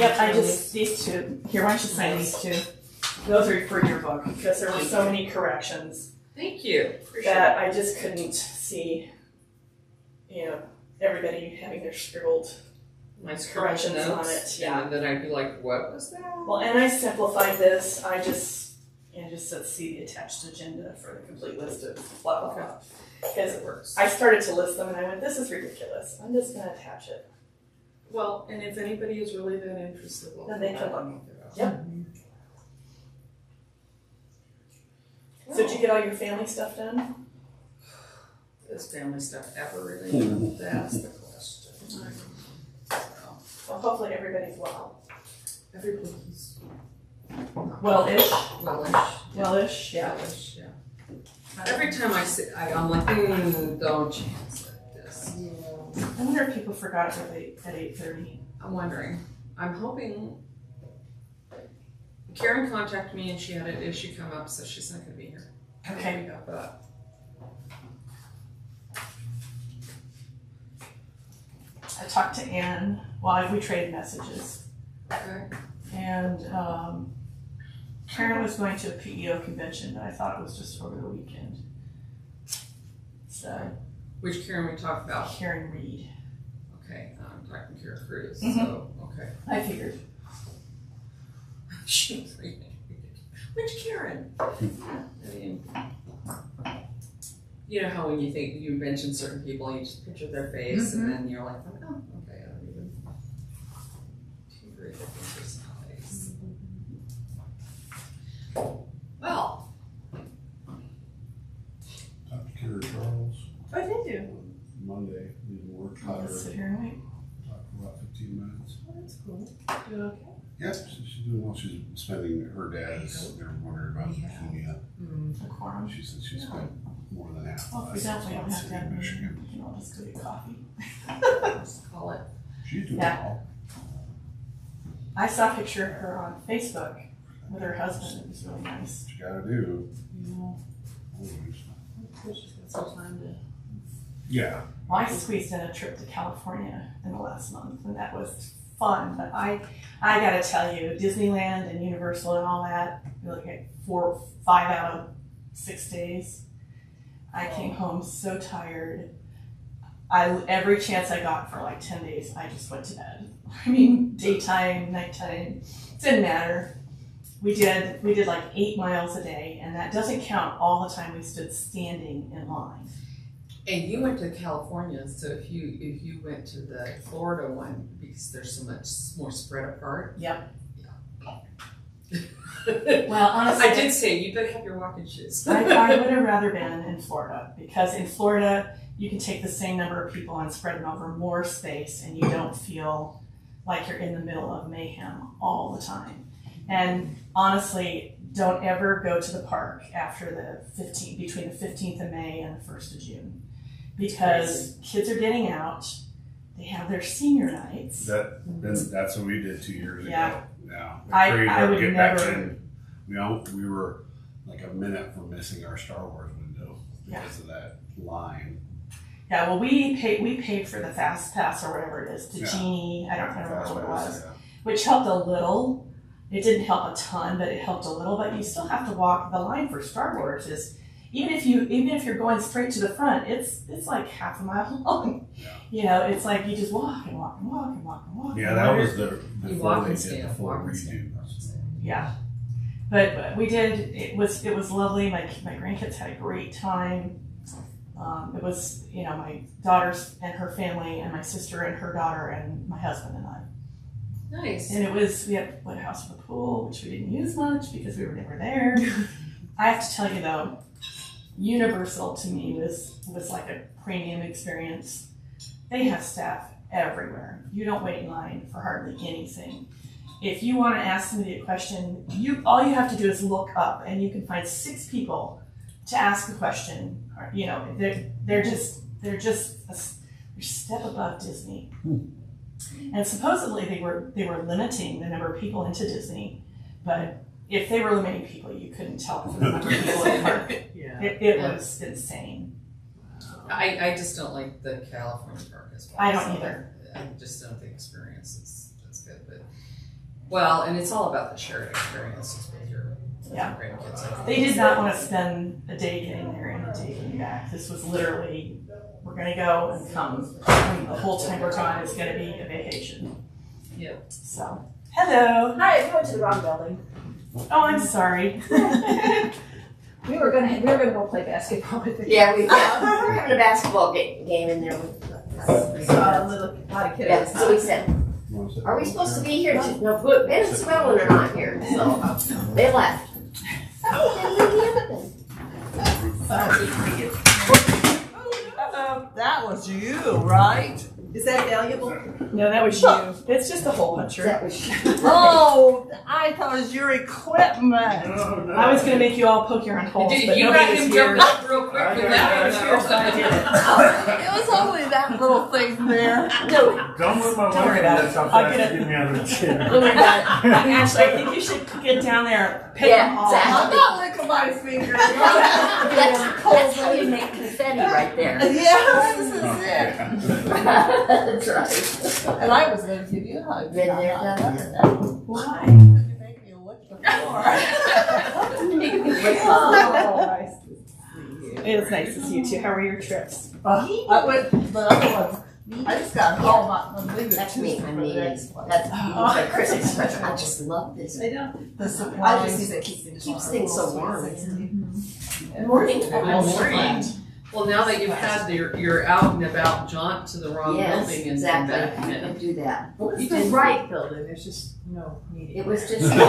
Yep, I just, these two, here, why don't you sign these two? Those are for your book, because there were so many corrections Thank you. Appreciate that I just couldn't see, you know, everybody having their scribbled. My correction corrections on notes. it, yeah. And then I'd be like, what was that? Well, and I simplified this, I just, and just said see the attached agenda for the complete list of blah, blah, blah. Because It works. I started to list them and I went, this is ridiculous, I'm just gonna attach it. Well, and if anybody is really that interested, we'll. Then they can come look. Yep. So did you get all your family stuff done? Does family stuff ever really? That's the question. So, Well, hopefully everybody's well. Everybody's. Well-ish, Wellish. well-ish, yeah. Wellish, yeah. Every time I see, I, I'm like, mm, don't. This. I wonder if people forgot at eight, at eight thirty. I'm wondering. I'm hoping. Karen contacted me and she had an issue come up, so she's not gonna be here. Okay. We got that. I talked to Ann, well, we traded messages, Okay. and, um, Karen was going to a PEO convention, but I thought it was just over the weekend. So, Which Karen we talked about. Karen Reed, Okay, um, I'm talking Karen Cruz, Mhm. so, mm-hmm. okay. I figured. She was reading. Which Karen? I mean, you know how when you think you mention certain people, you just picture their face, and mm-hmm. then you're like, oh, okay, I don't even. Two very different personalities. Mm-hmm. Well, Talked to Kara I did do. Monday, leaving work, her, just sit here and wait. talked for about fifteen minutes. Oh, that's cool. You okay? Yep, she- she's doing well, she's spending, her dad's, they're worried about Yeah. leukemia. mm, A quorum. She said she spent more than half Well, the if we last we don't month have to in have a meeting. Michigan. We can all just go get coffee. let's call it. She's doing Yeah. well. I saw a picture of her on Facebook with her husband. It was really nice. What you gotta do. Yeah. always. She's got some time to. Yeah, Well, I squeezed in a trip to California in the last month, and that was fun. But I, I gotta tell you, Disneyland and Universal and all that, you look at four, five out of six days. I came oh. home so tired. I every chance I got for like ten days, I just went to bed. I mean, daytime, nighttime, It didn't matter. We did we did like eight miles a day, and that doesn't count all the time we stood standing in line. And you went to California, so if you if you went to the Florida one because there's so much more spread apart. Yep. Yeah. Well, honestly, I did say you better have your walking shoes. I, I would have rather been in Florida because in Florida you can take the same number of people and spread them over more space, and you don't feel like you're in the middle of mayhem all the time. And honestly, don't ever go to the park after the 15th, between the 15th of May and the 1st of June, because kids are getting out. They have their senior nights. that, mm-hmm. then that's what we did two years ago. Yeah. Yeah. We I- I would get back never- in. We all, we were like a minute from missing our Star Wars window Yeah. because of that line. Yeah, well, we paid we paid for the fast pass or whatever it is to Yeah. Genie. I don't remember what it was. yeah. which helped a little. It didn't help a ton, but it helped a little. But you still have to walk. The line for Star Wars is even if you even if you're going straight to the front, it's it's like half a mile long. Yeah. You know, it's like you just walk and walk and walk and walk and walk. Yeah, and that was the You before walk they and did stand, the full walk and redo. yeah. But, but we did. It was it was lovely. My my grandkids had a great time. Um, it was you know my daughters and her family and my sister and her daughter and my husband and I. Nice. And it was, we had a house with a pool, which we didn't use much because we were never there. I have to tell you though, Universal to me was, was like a premium experience. They have staff everywhere. You don't wait in line for hardly anything. If you want to ask somebody a question, you, all you have to do is look up and you can find six people to ask a question. You know, they're, they're just, they're just a, they're step above Disney. Hmm. And supposedly they were they were limiting the number of people into Disney, but if they were limiting people, you couldn't tell from the number of people in the park. Yeah. It, it Yeah. was insane. I, I just don't like the California park as well. I don't so either. I just don't think experience is, is good, but Well, and it's all about the shared experiences with your with your Yeah. grandkids. They did not want to spend a day getting there and a day getting back. This was literally, we're gonna go and come. And the whole time we're gone is gonna be a vacation. Yep. So, hello. Hi, you went to the wrong building. Oh, I'm sorry. We were gonna, we were gonna go play basketball with the. Yeah, we, yeah, we're having a basketball ga- game in there with, Saw a little, lot of yeah, kiddos. so we said, are we supposed to be here? She- No, but Ben and Swellen are not here, so they left. Oh, Uh-oh, that was you, right? Is that valuable? No, that was you. It's just a hole puncher. That was, Oh, I thought it was your equipment. I was gonna make you all poke your own holes, Did but you nobody got was him here. jumping up real quick with that one, Sure, so I though. did it. Oh, it was only that little thing there. no, Don't move my Don't worry wife about in it. so I'll get it. get me out of the chair. Don't worry. Ashley, I think you should get down there, pick Yeah, them all. exactly. I'm not licking my finger. that's, that's how you make confetti right there. Yeah, this is it. That's right. And I was gonna give you a hug. Been there, done that. Why? You make me lick the floor. Oh. nice to see you. It was nice to see you too. How were your trips? Uh, I went, the other one, I just got home, I'm That's me, I'm for the needing, next one. that's Christmas present, I just love this. I know. The I just supplies think that keep things Keeps things so warm. Good morning. Good morning. Well, now that you've had your, your out and about jaunt to the wrong Yes, building and exactly, back I in. can do that. Well, You it's the did- right building, there's just no meeting. It was just.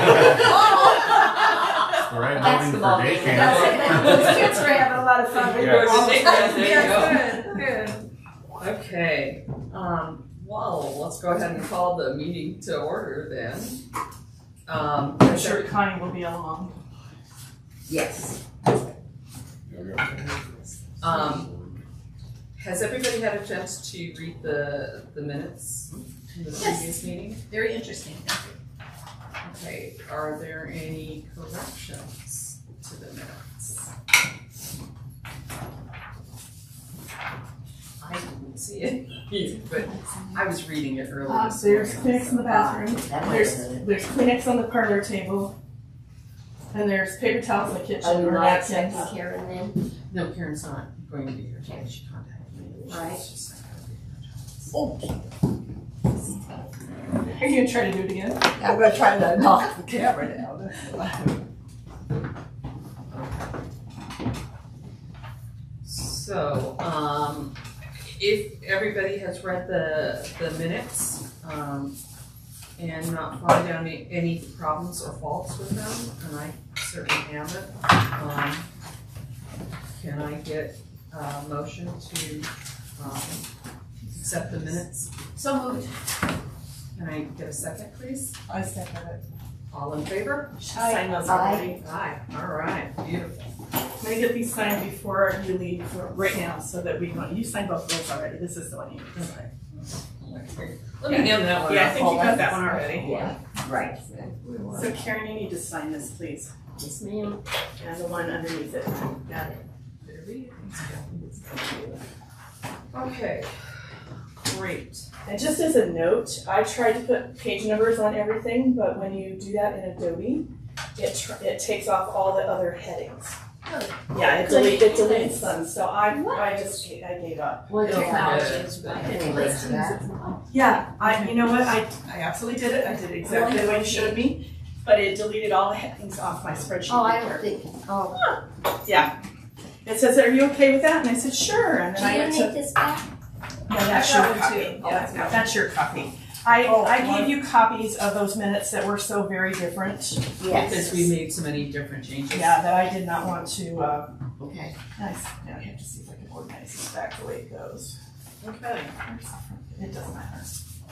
The right building for Basketball day game. camp. Those kids were having a lot of fun. They Yeah. were all- There you go. Good, good. Okay, um, well, let's go ahead and call the meeting to order then. Um, I'm sure Connie will be along. Yes. Um, has everybody had a chance to read the, the minutes from the previous meeting? Very interesting. Okay, are there any corrections to the minutes? I didn't see it, but I was reading it earlier. Uh, this there's morning, Kleenex in the bathroom. That There's was, there's Kleenex on the parlor table. And there's paper towels in the kitchen are you or not napkins. expecting Karen then? No, Karen's not going to be here today. She contacted me. Right. She's just not gonna be here. Are you gonna try to do it again? I'm gonna try to knock the camera down. So, um, if everybody has read the, the minutes, um, and not find any, any problems or faults with them, and I certainly haven't, um, can I get a motion to, um, accept the minutes? So moved. Can I get a second, please? I second it. All in favor? Sign those Aye. already. Aye, all right, beautiful. I'm gonna get these signed before you leave for right now, so that we don't, you signed both of those already. This is the one you need to sign. Let me hand that one Yeah, I think you got that one already. Yeah, right. So Karen, you need to sign this, please. Yes, ma'am. And the one underneath it. Got it. Okay, great. And just as a note, I tried to put page numbers on everything, but when you do that in Adobe, it tr- it takes off all the other headings. Yeah, it deletes, it deletes them, so I, I just, ga- I gave up. Well, Don't technology forget is it. right. Anyway, to that. Yeah, I, you know what, I, I absolutely did it, I did exactly the way you showed me, but it deleted all the headings off my spreadsheet. Oh, I paper. don't think, oh, Yeah. It says, are you okay with that? And I said, sure, and do then I you went need to, this back? no, that's your got copy. too. Oh, Yeah, no, that's your copy. I, Oh, I one- gave you copies of those minutes that were so very different. Because Yes. we made so many different changes. Yeah, that I did not want to, uh, Okay. nice, now I have to see if I can organize this back the way it goes. Okay, It doesn't matter.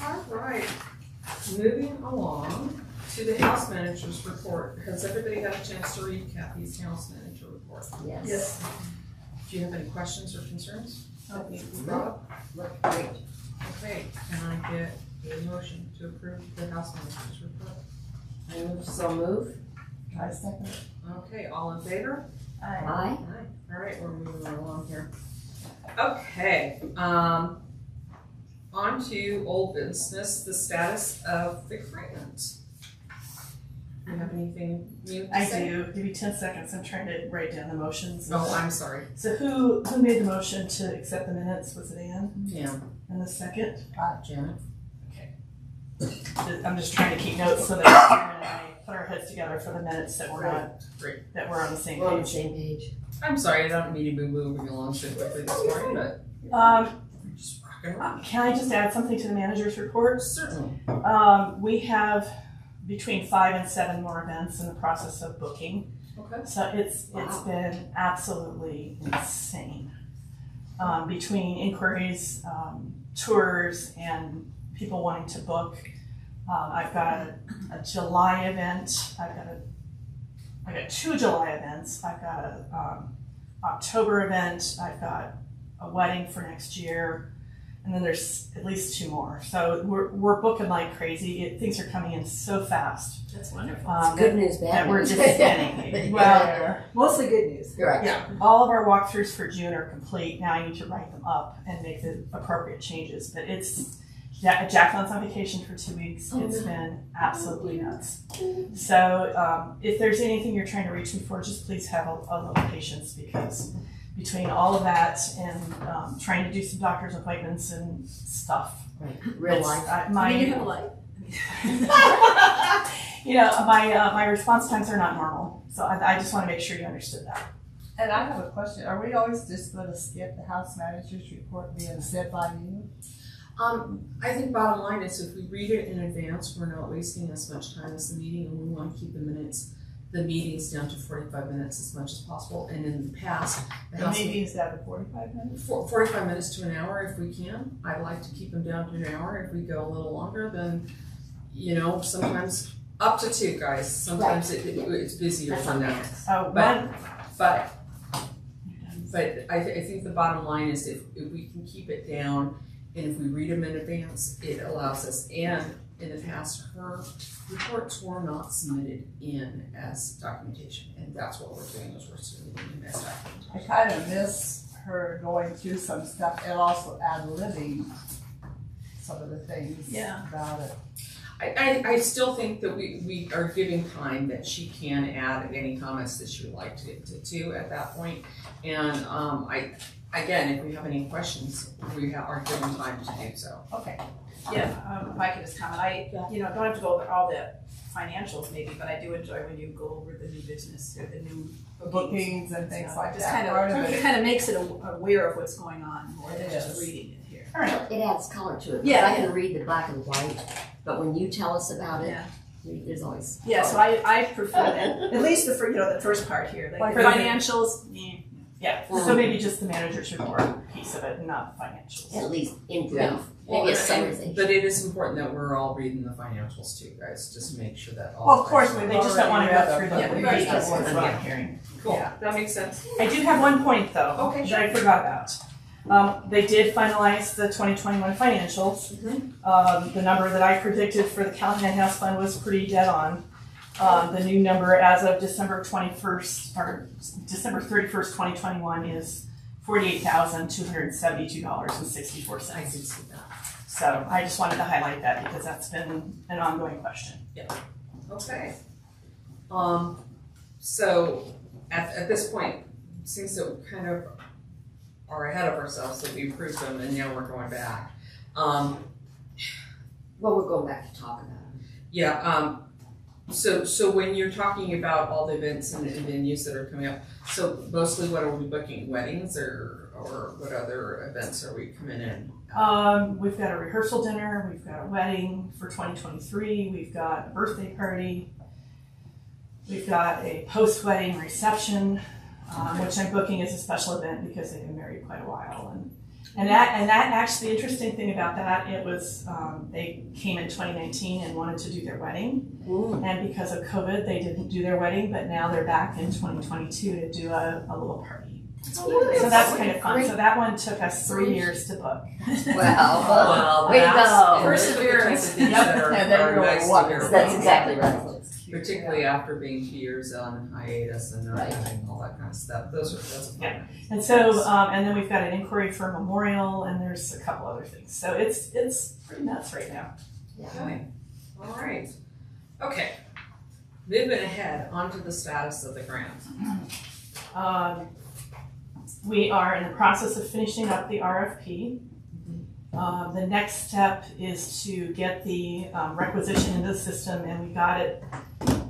all right. Moving along to the house manager's report. Has everybody had a chance to read Kathy's house manager report? Yes. Do you have any questions or concerns? Okay. Rob? Look great. Okay, can I get a motion to approve the house manager's report? I move, so move. I second. Okay, all in favor? Aye. Aye. Aye. All right, we're moving right along here. Okay, um, on to old business, the status of the grant. you have anything new to I say? do. Give me ten seconds. I'm trying to write down the motions. Oh, I'm sorry. So who, who made the motion to accept the minutes? Was it Ann? Yeah, And the second? Janet. I'm just trying to keep notes so that Karen and I put our heads together for the minutes that we're not, Great. that we're on the same We're on the page. same page. I'm sorry, I don't mean to be moving along so quickly this morning, but Um, we're just rocking around. can I just add something to the manager's report? Certainly. Um, we have between five and seven more events in the process of booking. Okay. So it's, it's Wow. been absolutely insane. Um, between inquiries, um, tours, and people wanting to book. Um, I've got a, a July event, I've got a, I got two July events, I've got a, um, October event, I've got a wedding for next year, and then there's at least two more. So we're, we're booking like crazy. It, things are coming in so fast. That's wonderful. Um, Good news, bad that we're just spinning. Well, Well, Mostly good news. you're right. yeah, all of our walkthroughs for June are complete. Now I need to write them up and make the appropriate changes. But it's Ja- Jacqueline's on vacation for two weeks. Oh, It's no. been absolutely nuts. So um, if there's anything you're trying to reach me for, just please have a, a little patience because between all of that and um, trying to do some doctor's appointments and stuff, Right. Real life. I- I my, mean, you have a life. you know, my uh, my response times are not normal. So I, I just want to make sure you understood that. And I have a question. Are we always just gonna skip the house manager's report being said by you? Um, I think bottom line is if we read it in advance, we're not wasting as much time as the meeting and we want to keep the minutes, the meetings down to forty-five minutes as much as possible. And in the past, the The House meeting's down to forty-five minutes? For, forty-five minutes to an hour if we can. I'd like to keep them down to an hour. If we go a little longer, then, you know, sometimes up to two, guys. Sometimes it, it- it's busier That's than that. Oh, But- one. But, but I, thi- I think the bottom line is if, if we can keep it down and if we read them in advance, it allows us, and in the past, her reports were not submitted in as documentation. And that's what we're doing, is we're submitting them as documentation. I kind of miss her going through some stuff and also ad-libbing some of the things Yeah. about it. I, I, I still think that we, we are giving time that she can add any comments that she would like to, to, to at that point. And, um, I, again, if we have any questions, we ha- are given time to do so. Okay. Yeah, um, if I could just comment, I, you know, don't have to go over all the financials maybe, but I do enjoy when you go over the new business or the new bookings. Bookings and things like Just that. kind Part of of, it. it kind of makes it a- aware of what's going on more than It just is. reading it here. All right. It adds color to it. Yeah, I can read the black and white, but when you tell us about it, Yeah. there's always. Yeah, so I, I prefer that, at least the, fir- you know, the first part here, like Like the the- financials, Yeah, so maybe just the manager's report piece of it, not the financials. At least in brief, Yeah. maybe a Well, summarization. But it is important that we're all reading the financials too, guys, just to make sure that all. Well, of course, the they just don't want to go through Yeah, the we've repeat already that's done what that. I'm hearing. Cool, Yeah. that makes sense. I do have one point though, Okay, that I forgot about. Um, they did finalize the twenty twenty-one financials. Mhm. Um, the number that I predicted for the Callahan House Fund was pretty dead on. Um, the new number as of December twenty-first, or December thirty-first, twenty twenty-one is forty-eight thousand, two hundred and seventy-two dollars and sixty-four I see that. So I just wanted to highlight that because that's been an ongoing question. Yeah. Okay. Um, so at, at this point, seems that we kind of are ahead of ourselves, that we approved them and now we're going back. Um, Well, we're going back to talk about it. yeah, um, so, so when you're talking about all the events and and venues that are coming up, so mostly what are we booking, weddings or, or what other events are we coming in? Um, we've got a rehearsal dinner, we've got a wedding for 2023, we've got a birthday party, we've got a post wedding reception, um, which I'm booking as a special event because they've been married quite a while. And, and that, and that actually, the interesting thing about that, it was, um, they came in 2019 and wanted to do their wedding. And because of COVID, they didn't do their wedding, but now they're back in 2022 to do a, a little party. Oh, So that's kind of fun. So that one took us three years to book. Well, Well, way to that's- go. and those are the types of things that are- And then you're nice to what? That's exactly right. Particularly after being two years on hiatus and not Right. having all that kind of stuff, those are, that's fun. Yeah. And so, um, and then we've got an inquiry for a memorial, and there's a couple other things. So it's it's pretty nuts right now. Okay, all right. Okay. moving ahead onto the status of the grant. Um, we are in the process of finishing up the RFP. Uh, the next step is to get the um, requisition into the system, and we got it.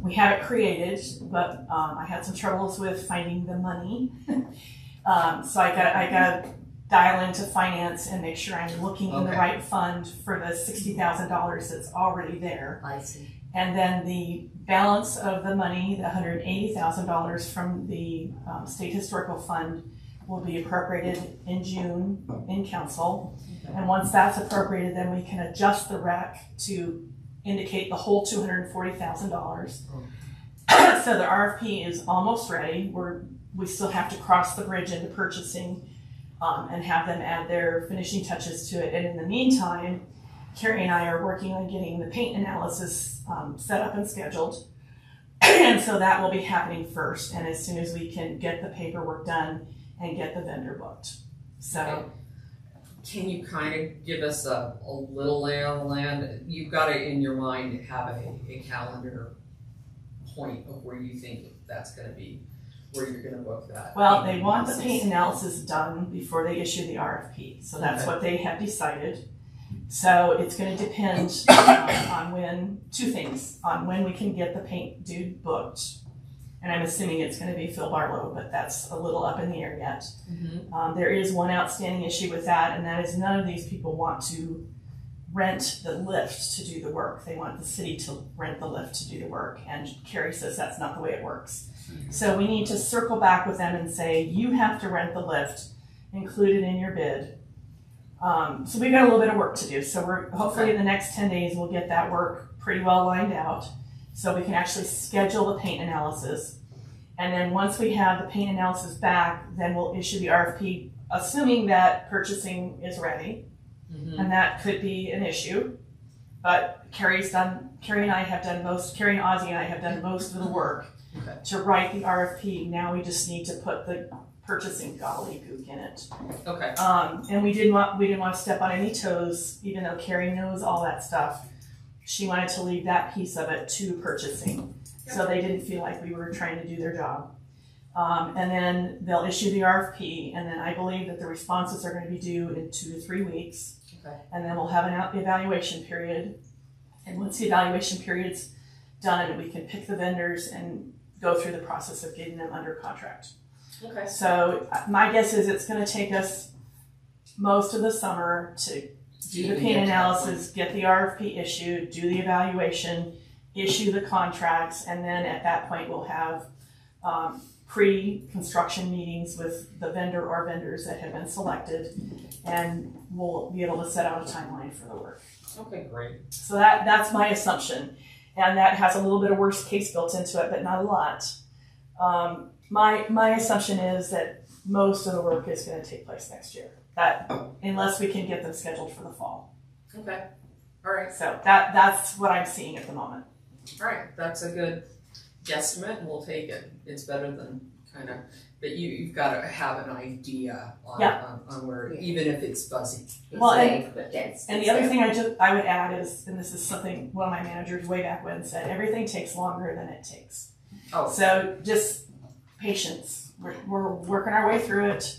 We have it created, but um, I had some troubles with finding the money. um, so I got I got to dial into finance and make sure I'm looking in the right fund for the sixty thousand dollars that's already there. I see. And then the balance of the money, the hundred eighty thousand dollars from the um, state historical fund will be appropriated in June in council. And once that's appropriated, then we can adjust the rec to indicate the whole two hundred and forty thousand dollars. So the RFP is almost ready. We're, we still have to cross the bridge into purchasing um, and have them add their finishing touches to it. And in the meantime, Carrie and I are working on getting the paint analysis um, set up and scheduled. and so that will be happening first. And as soon as we can get the paperwork done and get the vendor booked. So, Can you kind of give us a, a little lay of the land? You've got to, in your mind, to have a, a calendar point of where you think that's gonna be, where you're gonna book that. well, they want the paint analysis done before they issue the RFP. So that's Okay. what they have decided. So it's going to depend um, on when, two things, on when we can get the paint dude booked. And I'm assuming it's going to be Phil Barlow, but that's a little up in the air yet. Mhm. Um, there is one outstanding issue with that, and that is none of these people want to rent the lift to do the work. They want the city to rent the lift to do the work, and Carrie says that's not the way it works. So we need to circle back with them and say, you have to rent the lift, include it in your bid. Um, so we've got a little bit of work to do. So we're hopefully in the next ten days we'll get that work pretty well lined out, so we can actually schedule the paint analysis. And then once we have the paint analysis back, then we'll issue the RFP, assuming that purchasing is ready. Mhm. And that could be an issue. But Carrie's done, Carrie and I have done most, Carrie and Ozzy and I have done most of the work Okay. to write the RFP. Now we just need to put the purchasing gobbledygook in it. Okay, Um, and we didn't want, we didn't want to step on any toes, even though Carrie knows all that stuff. She wanted to leave that piece of it to purchasing, so they didn't feel like we were trying to do their job. Um, and then they'll issue the RFP, and then I believe that the responses are going to be due in two to three weeks. Okay. And then we'll have an out- evaluation period. And once the evaluation period's done, we can pick the vendors and go through the process of getting them under contract. okay. So uh, my guess is it's gonna take us most of the summer to do the Even paint get to that analysis, get the RFP issued, do the evaluation, issue the contracts, and then at that point, we'll have um, pre-construction meetings with the vendor or vendors that have been selected, and we'll be able to set out a timeline for the work. Okay, great. So that, that's my assumption. And that has a little bit of worst case built into it, but not a lot. Um, my, my assumption is that most of the work is gonna take place next year. That, unless we can get them scheduled for the fall. Okay, all right, So that, that's what I'm seeing at the moment. all right. That's a good guesstimate, and we'll take it. It's better than kind of, but you, you've got to have an idea on, Yeah. on, on where, Yeah. even if it's fuzzy. It's Well, and- safe, but. And the other thing I just, I would add is, and this is something one of my managers way back when said, everything takes longer than it takes. Oh. So just patience. We're, we're working our way through it.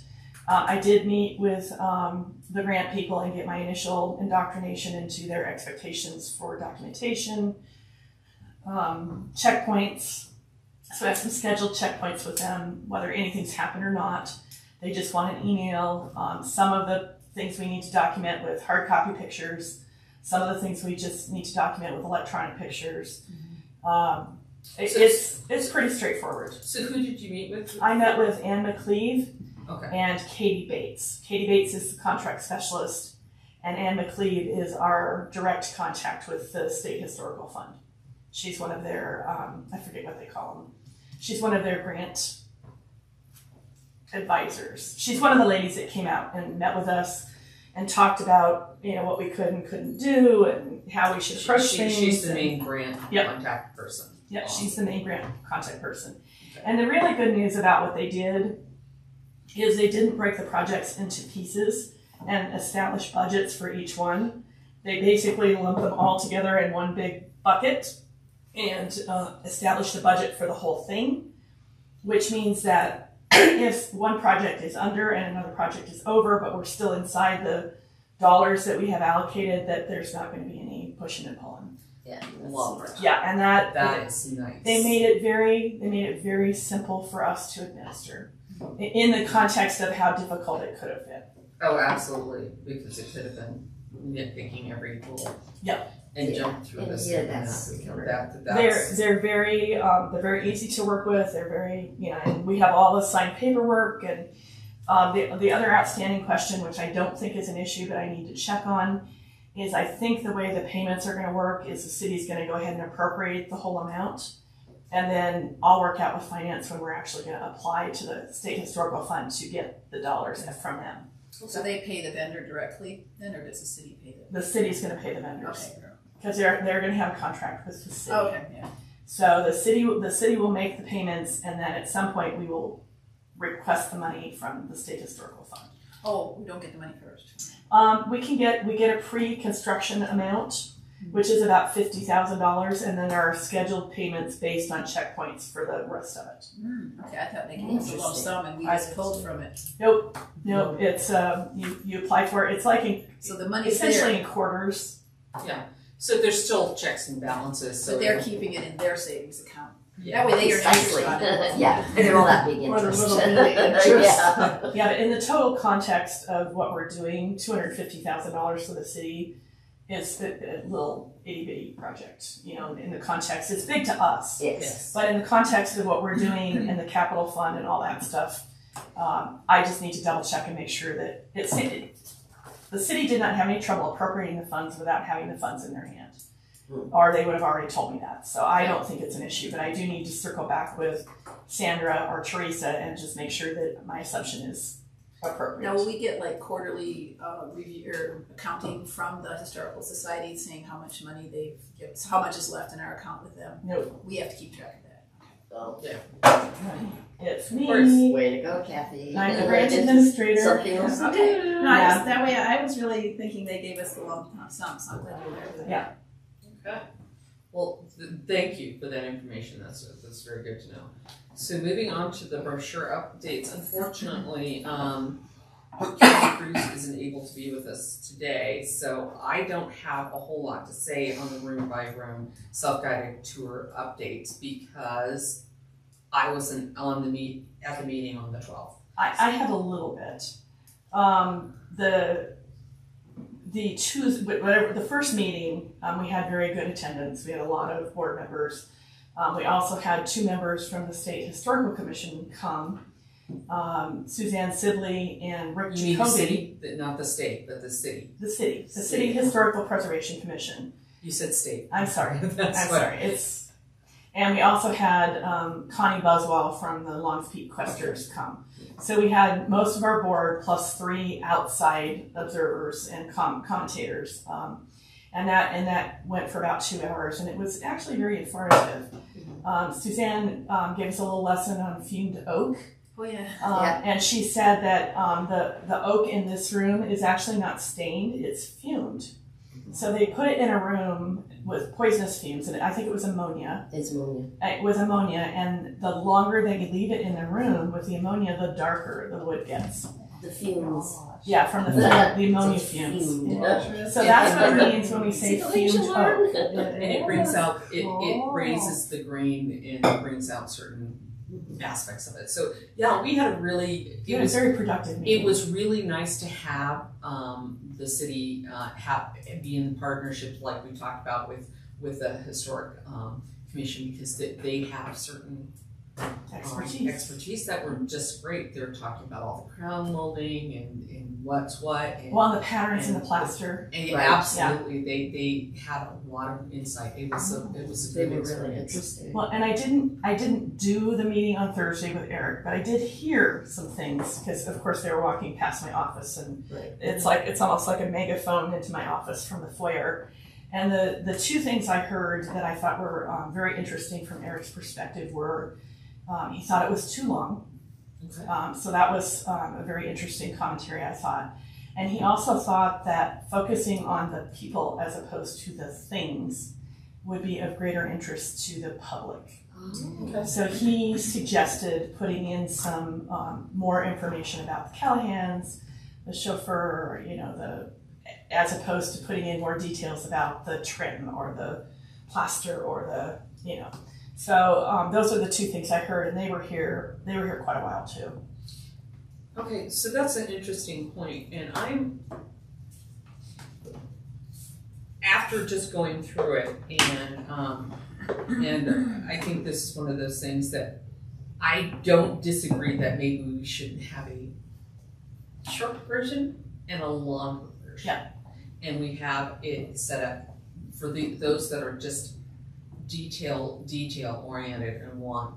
Uh, I did meet with um, the grant people and get my initial indoctrination into their expectations for documentation, um, checkpoints. So I have some scheduled checkpoints with them, whether anything's happened or not. They just want an email. Um, some of the things we need to document with hard copy pictures. Some of the things we just need to document with electronic pictures. Um, it- So- it's it's pretty straightforward. So who did you meet with? I met with Ann McCleve Okay, and Katie Bates. Katie Bates is the contract specialist, and Anne McLeod is our direct contact with the State Historical Fund. She's one of their, um, I forget what they call them. She's one of their grant advisors. She's one of the ladies that came out and met with us and talked about, you know, what we could and couldn't do and how we should approach she- things. she's the main grant Yep. contact person. Yep, she's the main grant contact person. And the really good news about what they did is they didn't break the projects into pieces and establish budgets for each one. They basically lumped them all together in one big bucket and uh, establish the budget for the whole thing, which means that if one project is under and another project is over, but we're still inside the dollars that we have allocated, that there's not going to be any pushing and pulling. Yeah. Love it. Yeah, and that That is nice. they made it very they made it very simple for us to administer in the context of how difficult it could have been. Oh, absolutely, because it could have been nitpicking every little. Yep. And Yeah. jump through Yeah, this. yeah, and that's- that. That, They're they're very um, they're very easy to work with. They're very you know, and we have all the signed paperwork. And um, the the other outstanding question, which I don't think is an issue, but I need to check on, is I think the way the payments are going to work is the city's going to go ahead and appropriate the whole amount, and then I'll work out with finance when we're actually going to apply to the state historical fund to get the dollars from them. So they pay the vendor directly then, or does the city pay them? The city's going to pay the vendors Okay. because they're they're going to have a contract with the city. Okay, yeah. So the city, the city will make the payments, and then at some point we will request the money from the state historical fund. Oh, we don't get the money first. Um, we can get we get a pre-construction amount, which is about fifty thousand dollars, and then there are scheduled payments based on checkpoints for the rest of it. Hmm, okay, I thought they gave us a lump Interesting. sum and we I just pulled from it. Nope, nope. It's um, you you apply for it. It's like in, So the money essentially there, in quarters. Yeah. So there's still checks and balances, so. but they're keeping it in their savings account. Yeah. That way they are Precisely. Yeah, and they're all that big Or the interest. little bit interest. Yeah. Yeah, but in the total context of what we're doing, two hundred fifty thousand dollars for the city is a, a little itty bitty project. You know, in the context, it's big to us, Yes. Yes. but in the context of what we're doing and the capital fund and all that stuff, um, I just need to double check and make sure that it's. It, the city did not have any trouble appropriating the funds without having the funds in their hand. Or they would have already told me that. So I don't think it's an issue, but I do need to circle back with Sandra or Teresa and just make sure that my assumption is appropriate. Now, will we get like quarterly, uh, review, or accounting from the historical society saying how much money they've, given- how much is left in our account with them? No, We have to keep track of that. Oh, it's Of course. me. Way to go, Kathy. I'm the branch administrator. Something else Okay. do. No, I Yeah. just, that way, I was really thinking they gave us the lump sum, so I'm glad you're there. Yeah. Okay. Well, th- thank you for that information. That's that's very good to know. So moving on to the brochure updates. Unfortunately, um, Cruz isn't able to be with us today, so I don't have a whole lot to say on the room by room self-guided tour updates because I wasn't on the meet at the meeting on the twelfth. I, I have a little bit. Um, the the Tuesday, whatever the first meeting, um, we had very good attendance. We had a lot of board members. Um, we also had two members from the State Historical Commission come, um, Suzanne Sibley and Rick You mean the city, not the state, but the city. The city, the City. City Historical Preservation Commission. You said state. I'm sorry. I'm sorry. It's and we also had um, Connie Buswell from the Longs Peak Questers come. So we had most of our board plus three outside observers and com- commentators, um, and that and that went for about two hours, and it was actually very informative. Um, Suzanne um, gave us a little lesson on fumed oak, Oh, yeah. um, Yeah. and she said that um, the the oak in this room is actually not stained; it's fumed. So they put it in a room with poisonous fumes, and I think it was ammonia. It's ammonia. Uh, it was ammonia, and the longer they leave it in the room with the ammonia, the darker the wood gets. The fumes. Yeah, from the Yeah. the ammonia fumes. fumed. So that's what it means when we say See the things you fumed learn? oak. And it brings out, it, it raises the grain and it brings out certain aspects of it. So, yeah, we had a really, It it was very productive. it was really nice to have, um, the city, uh, have, be in partnership like we talked about with, with the historic, um, commission because they, they have certain um, expertise. expertise that were just great. They were talking about all the crown molding and, and what's what and. Well, the patterns in the plaster. And Right. absolutely, they they had a lot of insight. It was a it was a They good were really experience. interesting. Well, and I didn't I didn't do the meeting on Thursday with Eric, but I did hear some things because of course they were walking past my office and Right. it's like it's almost like a megaphone into my office from the foyer. And the the two things I heard that I thought were um, very interesting from Eric's perspective were um, he thought it was too long, Okay. um, so that was um, a very interesting commentary I thought. And he also thought that focusing on the people as opposed to the things would be of greater interest to the public. Okay. So he suggested putting in some um, more information about the Callahans, the chauffeur, you know, the as opposed to putting in more details about the trim or the plaster or the you know. So um, those are the two things I heard, and they were here. They were here quite a while too. Okay, so that's an interesting point, and I'm after just going through it, and um, and I think this is one of those things that I don't disagree that maybe we shouldn't have a short version and a longer version. Yeah. And we have it set up for the those that are just detail detail oriented and want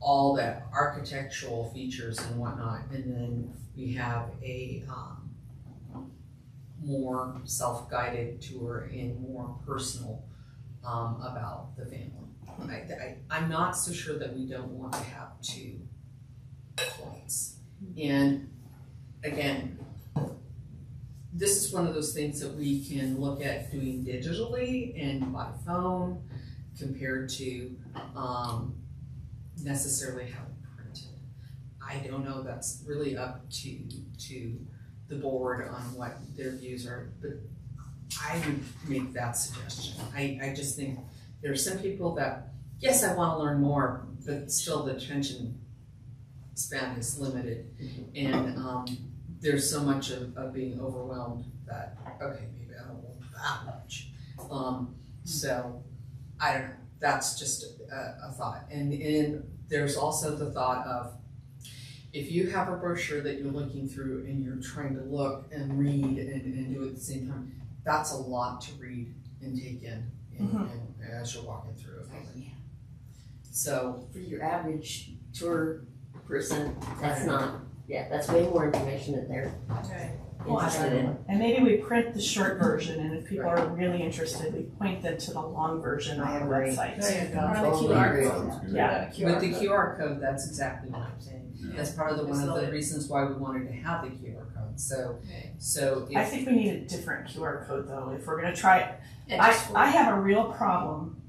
all the architectural features and whatnot, and then we have a um, more self-guided tour and more personal um, about the family. I, I'm not so sure that we don't want to have two points. And again, this is one of those things that we can look at doing digitally and by phone compared to um, necessarily it printed. I don't know, that's really up to, to the board on what their views are, but I would make that suggestion. I, I just think there are some people that, yes, I wanna learn more, but still the attention span is limited. And, um, there's so much of, of being overwhelmed that, okay, maybe I don't want that much. Um, so, I don't know, that's just a, a thought. And, and there's also the thought of, if you have a brochure that you're looking through and you're trying to look and read and, and do it at the same time, that's a lot to read and take in, and, Mhm. and as you're walking through it. So, For your average tour person, that's not, yeah, that's way more information than they're Okay. Interested in. And maybe we print the short version, and if people are really interested, we point them to the long version on I the agree. website. There you go. Or the QR code. with that. Yeah. With the. QR code, that's exactly what I'm saying. That's part of the, one of the reasons why we wanted to have the QR code, so, so I if, think we need a different QR code though, if we're gonna try it. I, I have a real problem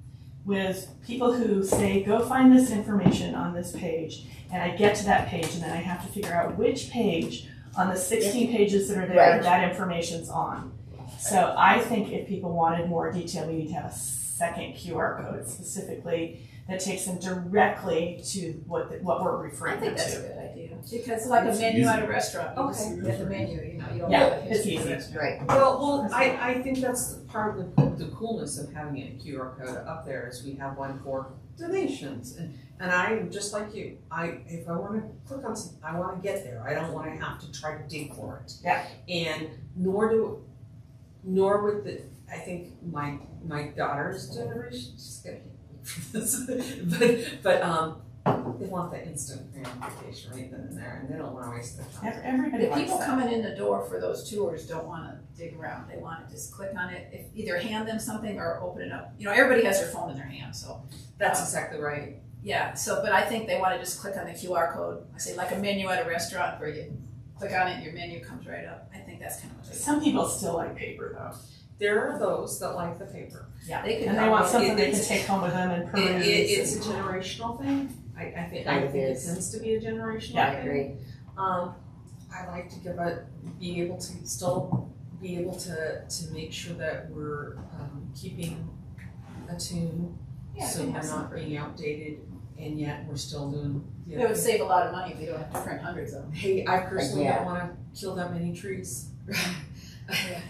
with people who say, go find this information on this page, and I get to that page, and then I have to figure out which page on the sixteen pages that are there, Right. that information's on. So I think if people wanted more detail, we need to have a second QR code specifically that takes them directly to what, the- what we're referring I referring think them that's a good idea, because like a It's menu at easy. a restaurant, you just Okay. get the menu, you know, you don't Yeah, have a it's history easy. Right, well, well, I, I think that's part of the, the coolness of having a QR code up there is we have one for donations, and, and I'm just like you, I, if I wanna click on something, I wanna get there, I don't wanna have to try to dig for it. Yeah. And nor do, nor would the, I think my, my daughter's generation, she's gonna hate me for this, but, but, um, they want the instant gratification right then and there, and they don't wanna waste their time. Ev- Everybody The likes people that. coming in the door for those tours don't wanna dig around, they wanna just click on it, if either hand them something or open it up. You know, everybody has their phone in their hand, so, That's exactly right. yeah, so, but I think they wanna just click on the QR code, I say like a menu at a restaurant where you click on it, and your menu comes right up, I think that's kind of what they Some people still like paper though. There are those that like the paper. Yeah, they could And they want something they can take home with them and peruse. it, it's a generational thing. I, I think, I Kind think it is. tends to be a generational Yeah, I thing. agree. Um, I like to give a, be able to still be able to, to make sure that we're, um, keeping attuned. Yeah, So they we're not free- being outdated and yet we're still doing the It would save a lot of money if we don't have to print hundreds of them. Hey, I personally Yeah. don't wanna kill that many trees.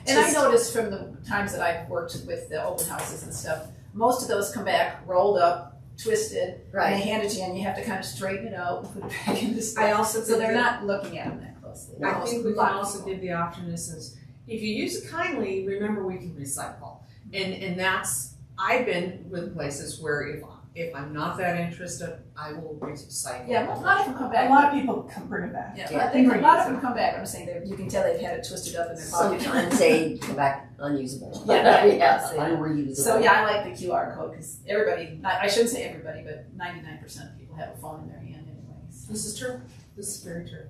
And I noticed from the times that I've worked with the open houses and stuff, most of those come back rolled up, twisted, and they hand it to you, and you have to kind of straighten it out and put it back in the I also So they're not looking at them that closely. I think we can also give the option that says, if you use it kindly, remember we can recycle. And, and that's, I've been with places where if, if I'm not that interested, I will recycle. Yeah, a lot of them come back. A lot of people come bring it back. Yeah, Yeah. I think a lot of them come back. I'm saying that you can tell they've had it twisted up in their pocket. sometimes they come back unusable. Yeah. Yeah, Yeah. unreusable. So yeah, I like the QR code because everybody, not- I shouldn't say everybody, but 99% of people have a phone in their hand anyways. This is true, this is very true.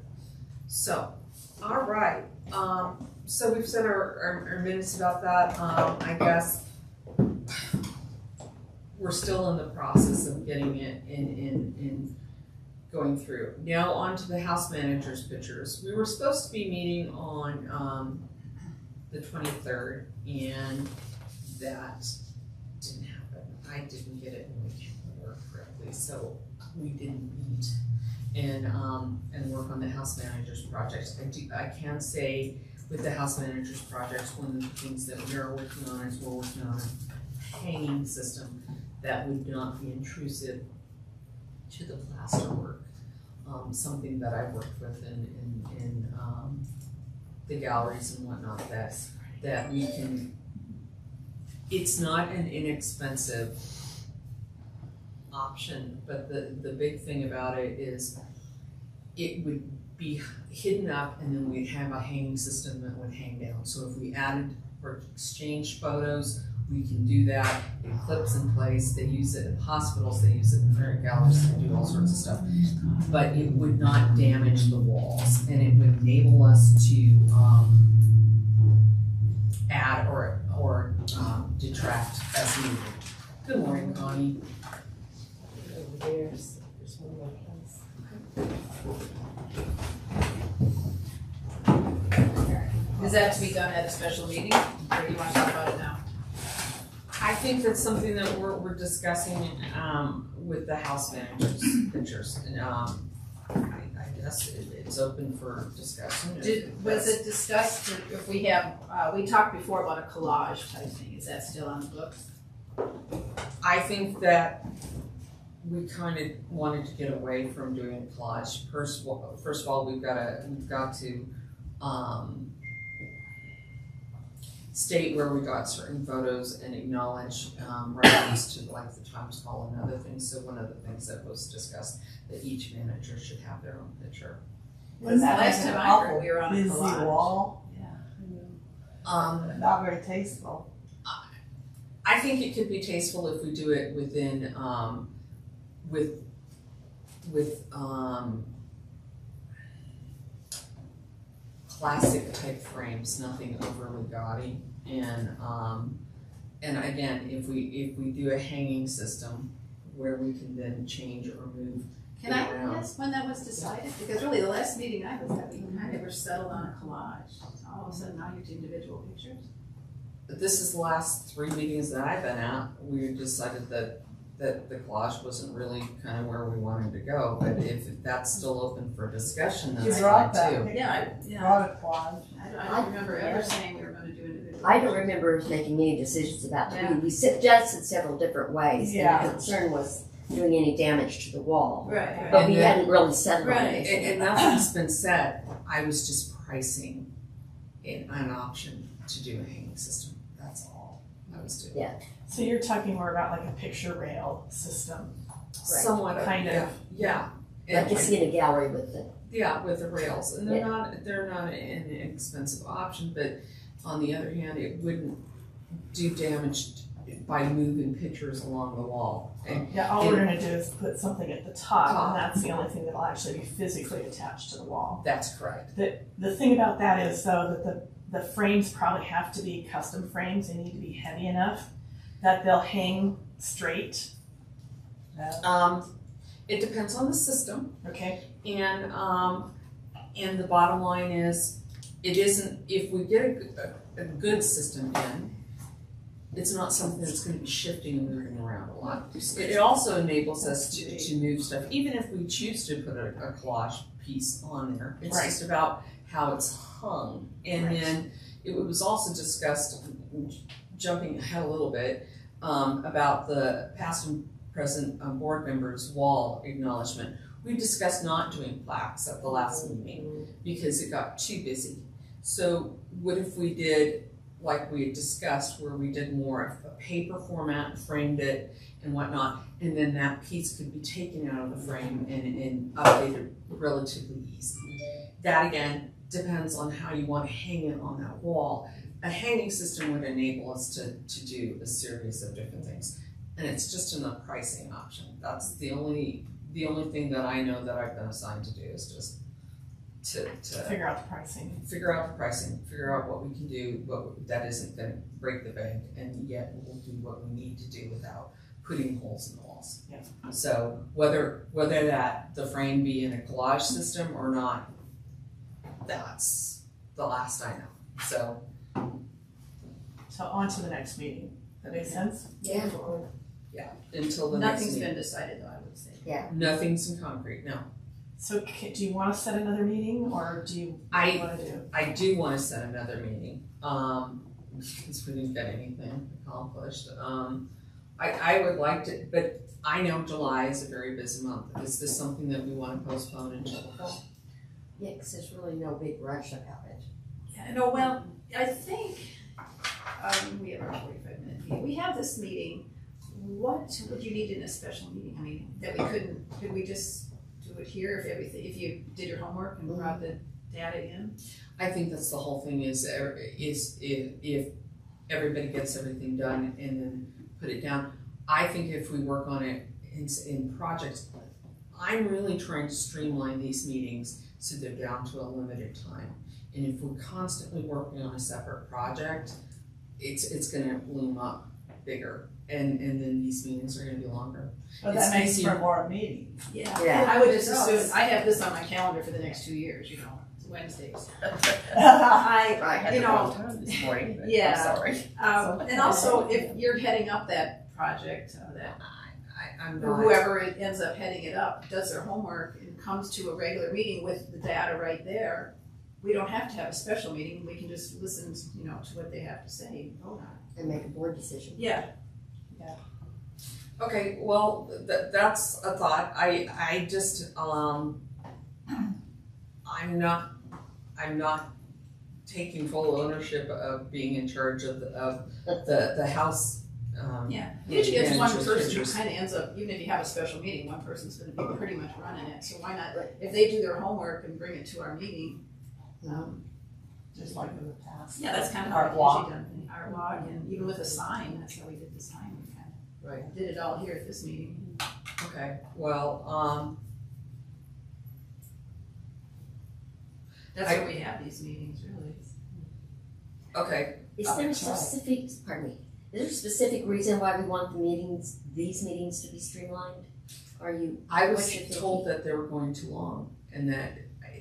So, all right, um, so we've said our, our, our minutes about that, um, I guess. We're still in the process of getting it in, in, in going through. Now on to the house manager's pictures. We were supposed to be meeting on, um, the twenty-third and that didn't happen. I didn't get it in my calendar correctly, so we didn't meet and, um, and work on the house manager's project. I do, I can say with the house manager's project, one of the things that we are working on is we're working on a hanging system that would not be intrusive to the plaster work. Um, something that I've worked with in, in, in, um, the galleries and whatnot, that, that we can, it's not an inexpensive option, but the, the big thing about it is it would be hidden up and then we'd have a hanging system that would hang down. So if we added or exchanged photos, we can do that. It clips in place. They use it in hospitals, they use it in art galleries, they do all sorts of stuff. But it would not damage the walls and it would enable us to, um, add or, or, um, detract as needed. Good morning, Connie. Over There's, there's one more. Is that to be done at a special meeting, or do you wanna talk about it now? I think that's something that we're, we're discussing, um, with the house managers, pictures, and, um, I, I guess it, it's open for discussion. Did, was it discussed if we have, uh, we talked before about a collage type thing, is that still on the books? I think that we kind of wanted to get away from doing a collage. First of all, first of all, we've gotta, we've got to, um, state where we got certain photos and acknowledge, um, reference to like the Times-Call and other things. So one of the things that was discussed, that each manager should have their own picture. Wasn't that Last like an time I heard, awful we were on a busy collage. wall? Yeah. Um, Not very tasteful. I think it could be tasteful if we do it within, um, with, with, um, classic type frames, nothing overly gaudy. And, um, and again, if we, if we do a hanging system where we can then change or move. Can I around. ask when that was decided? Because really, the last meeting I was at, we kind of were settled on a collage. All of a sudden, now you're to individual pictures? But this is the last three meetings that I've been at, we decided that, that the collage wasn't really kind of where we wanted to go. But if that's still open for discussion, You that's brought that too. Yeah, I, yeah. Brought a collage. I don't, I don't remember ever saying we were gonna do individual. I don't pictures. remember us making any decisions about Yeah. it. We suggested several different ways, and Yeah. the concern was doing any damage to the wall. Right, right. But we And then- hadn't really settled on Right. it. And, and nothing's been said, I was just pricing an, an option to do a hanging system, that's all I was doing. So you're talking more about like a picture rail system, Somewhat, kind yeah, of. yeah. Like And- you see in a gallery with it. Yeah, with the rails, and they're Yeah. not, they're not an expensive option, but on the other hand, it wouldn't do damage by moving pictures along the wall. And Yeah, all we're gonna do is put something at the top, Top. and that's the only thing that'll actually be physically attached to the wall. that's correct, The, The thing about that is though, that the, the frames probably have to be custom frames, they need to be heavy enough that they'll hang straight, um, it depends on the system, okay? and, um, and the bottom line is, it isn't, if we get a good system in, it's not something that's gonna be shifting and moving around a lot. It it also enables us to, to move stuff, even if we choose to put a, a collage piece on there. It's Right. just about how it's hung. And Right. then it was also discussed, jumping ahead a little bit, um, about the past and present um, board members' wall acknowledgement. We discussed not doing plaques at the last meeting because it got too busy. So what if we did like we had discussed, where we did more of a paper format, framed it and whatnot, and then that piece could be taken out of the frame and, and updated relatively easy. That again, depends on how you wanna hang it on that wall. A hanging system would enable us to, to do a series of different things. And it's just in the pricing option. That's the only, the only thing that I know that I've been assigned to do is just to, to Figure out the pricing. figure out the pricing, figure out what we can do, what, that isn't gonna break the bank, and yet we'll do what we need to do without putting holes in the walls. Yeah. So whether, whether that, the frame be in a collage system or not, that's the last I know. So, So on to the next meeting. That makes sense? Yeah. Yeah, until the next Nothing's meeting. been decided though, I would say. Yeah. Nothing's in concrete, no. So ca- do you want to set another meeting or do you I, want to do? I do wanna set another meeting, um, since we didn't get anything accomplished. Um, I, I would like to, but I know July is a very busy month. Is this something that we wanna postpone until the fall? Yeah, cause there's really no big rush about it. Yeah, no, well, I think, um, we have our forty-five minute meeting, we have this meeting, what would you need in a special meeting? I mean, that we couldn't, could we just do it here if everything, if you did your homework and brought the data in? I think that's the whole thing is, er, is if, if everybody gets everything done and then put it down. I think if we work on it in, s- in projects, I'm really trying to streamline these meetings so they're down to a limited time. And if we're constantly working on a separate project, it's, it's gonna bloom up bigger and, and then these meetings are gonna be longer. But It's that makes for more meetings. Yeah. Yeah. I would just assume, I have this on my calendar for the next two years, you know, it's Wednesdays. I I, I had You the know, time this morning, but I'm yeah. sorry. um, and also if you're heading up that project, uh, that I, I'm not. whoever it ends up heading it up does their homework and comes to a regular meeting with the data right there, we don't have to have a special meeting, we can just listen, you know, to what they have to say and vote on it. And make a board decision. Yeah, Yeah. Okay, well, th- that's a thought. I, I just, um, I'm not, I'm not taking full ownership of being in charge of, the of the, the house, um. yeah. Usually it's one person who kinda ends up, even if you have a special meeting, one person's gonna be pretty much running it, so why not, if they do their homework and bring it to our meeting, um, Just like in the past. yeah, that's kind of Art how walk. we've usually done, it. art walk, and even with a sign, that's how we did the sign, we kind Right, did it all here at this meeting. okay, well, um, That's I- where we have these meetings, really. okay, Is there a sorry. specific, pardon me, is there a specific reason why we want the meetings, these meetings to be streamlined? Are you, I was What's your thinking? told that they were going too long and that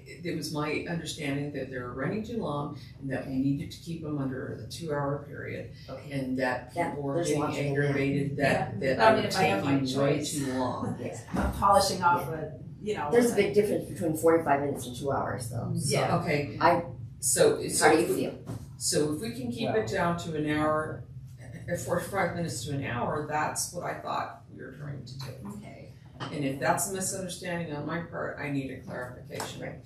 it was my understanding that they were running too long and that we needed to keep them under the two hour period. okay, And that That- people were there's getting logic in that. aggravated that, that I they mean, were if my taking way too long. yes. I'm polishing off a, you know. There's a big difference between forty-five minutes and two hours though. Yeah. Okay. I- So, so How do you feel? so if we can keep it down to an hour, uh, forty-five minutes to an hour, that's what I thought we were trying to do. Okay. And if that's a misunderstanding on my part, I need a clarification. Right.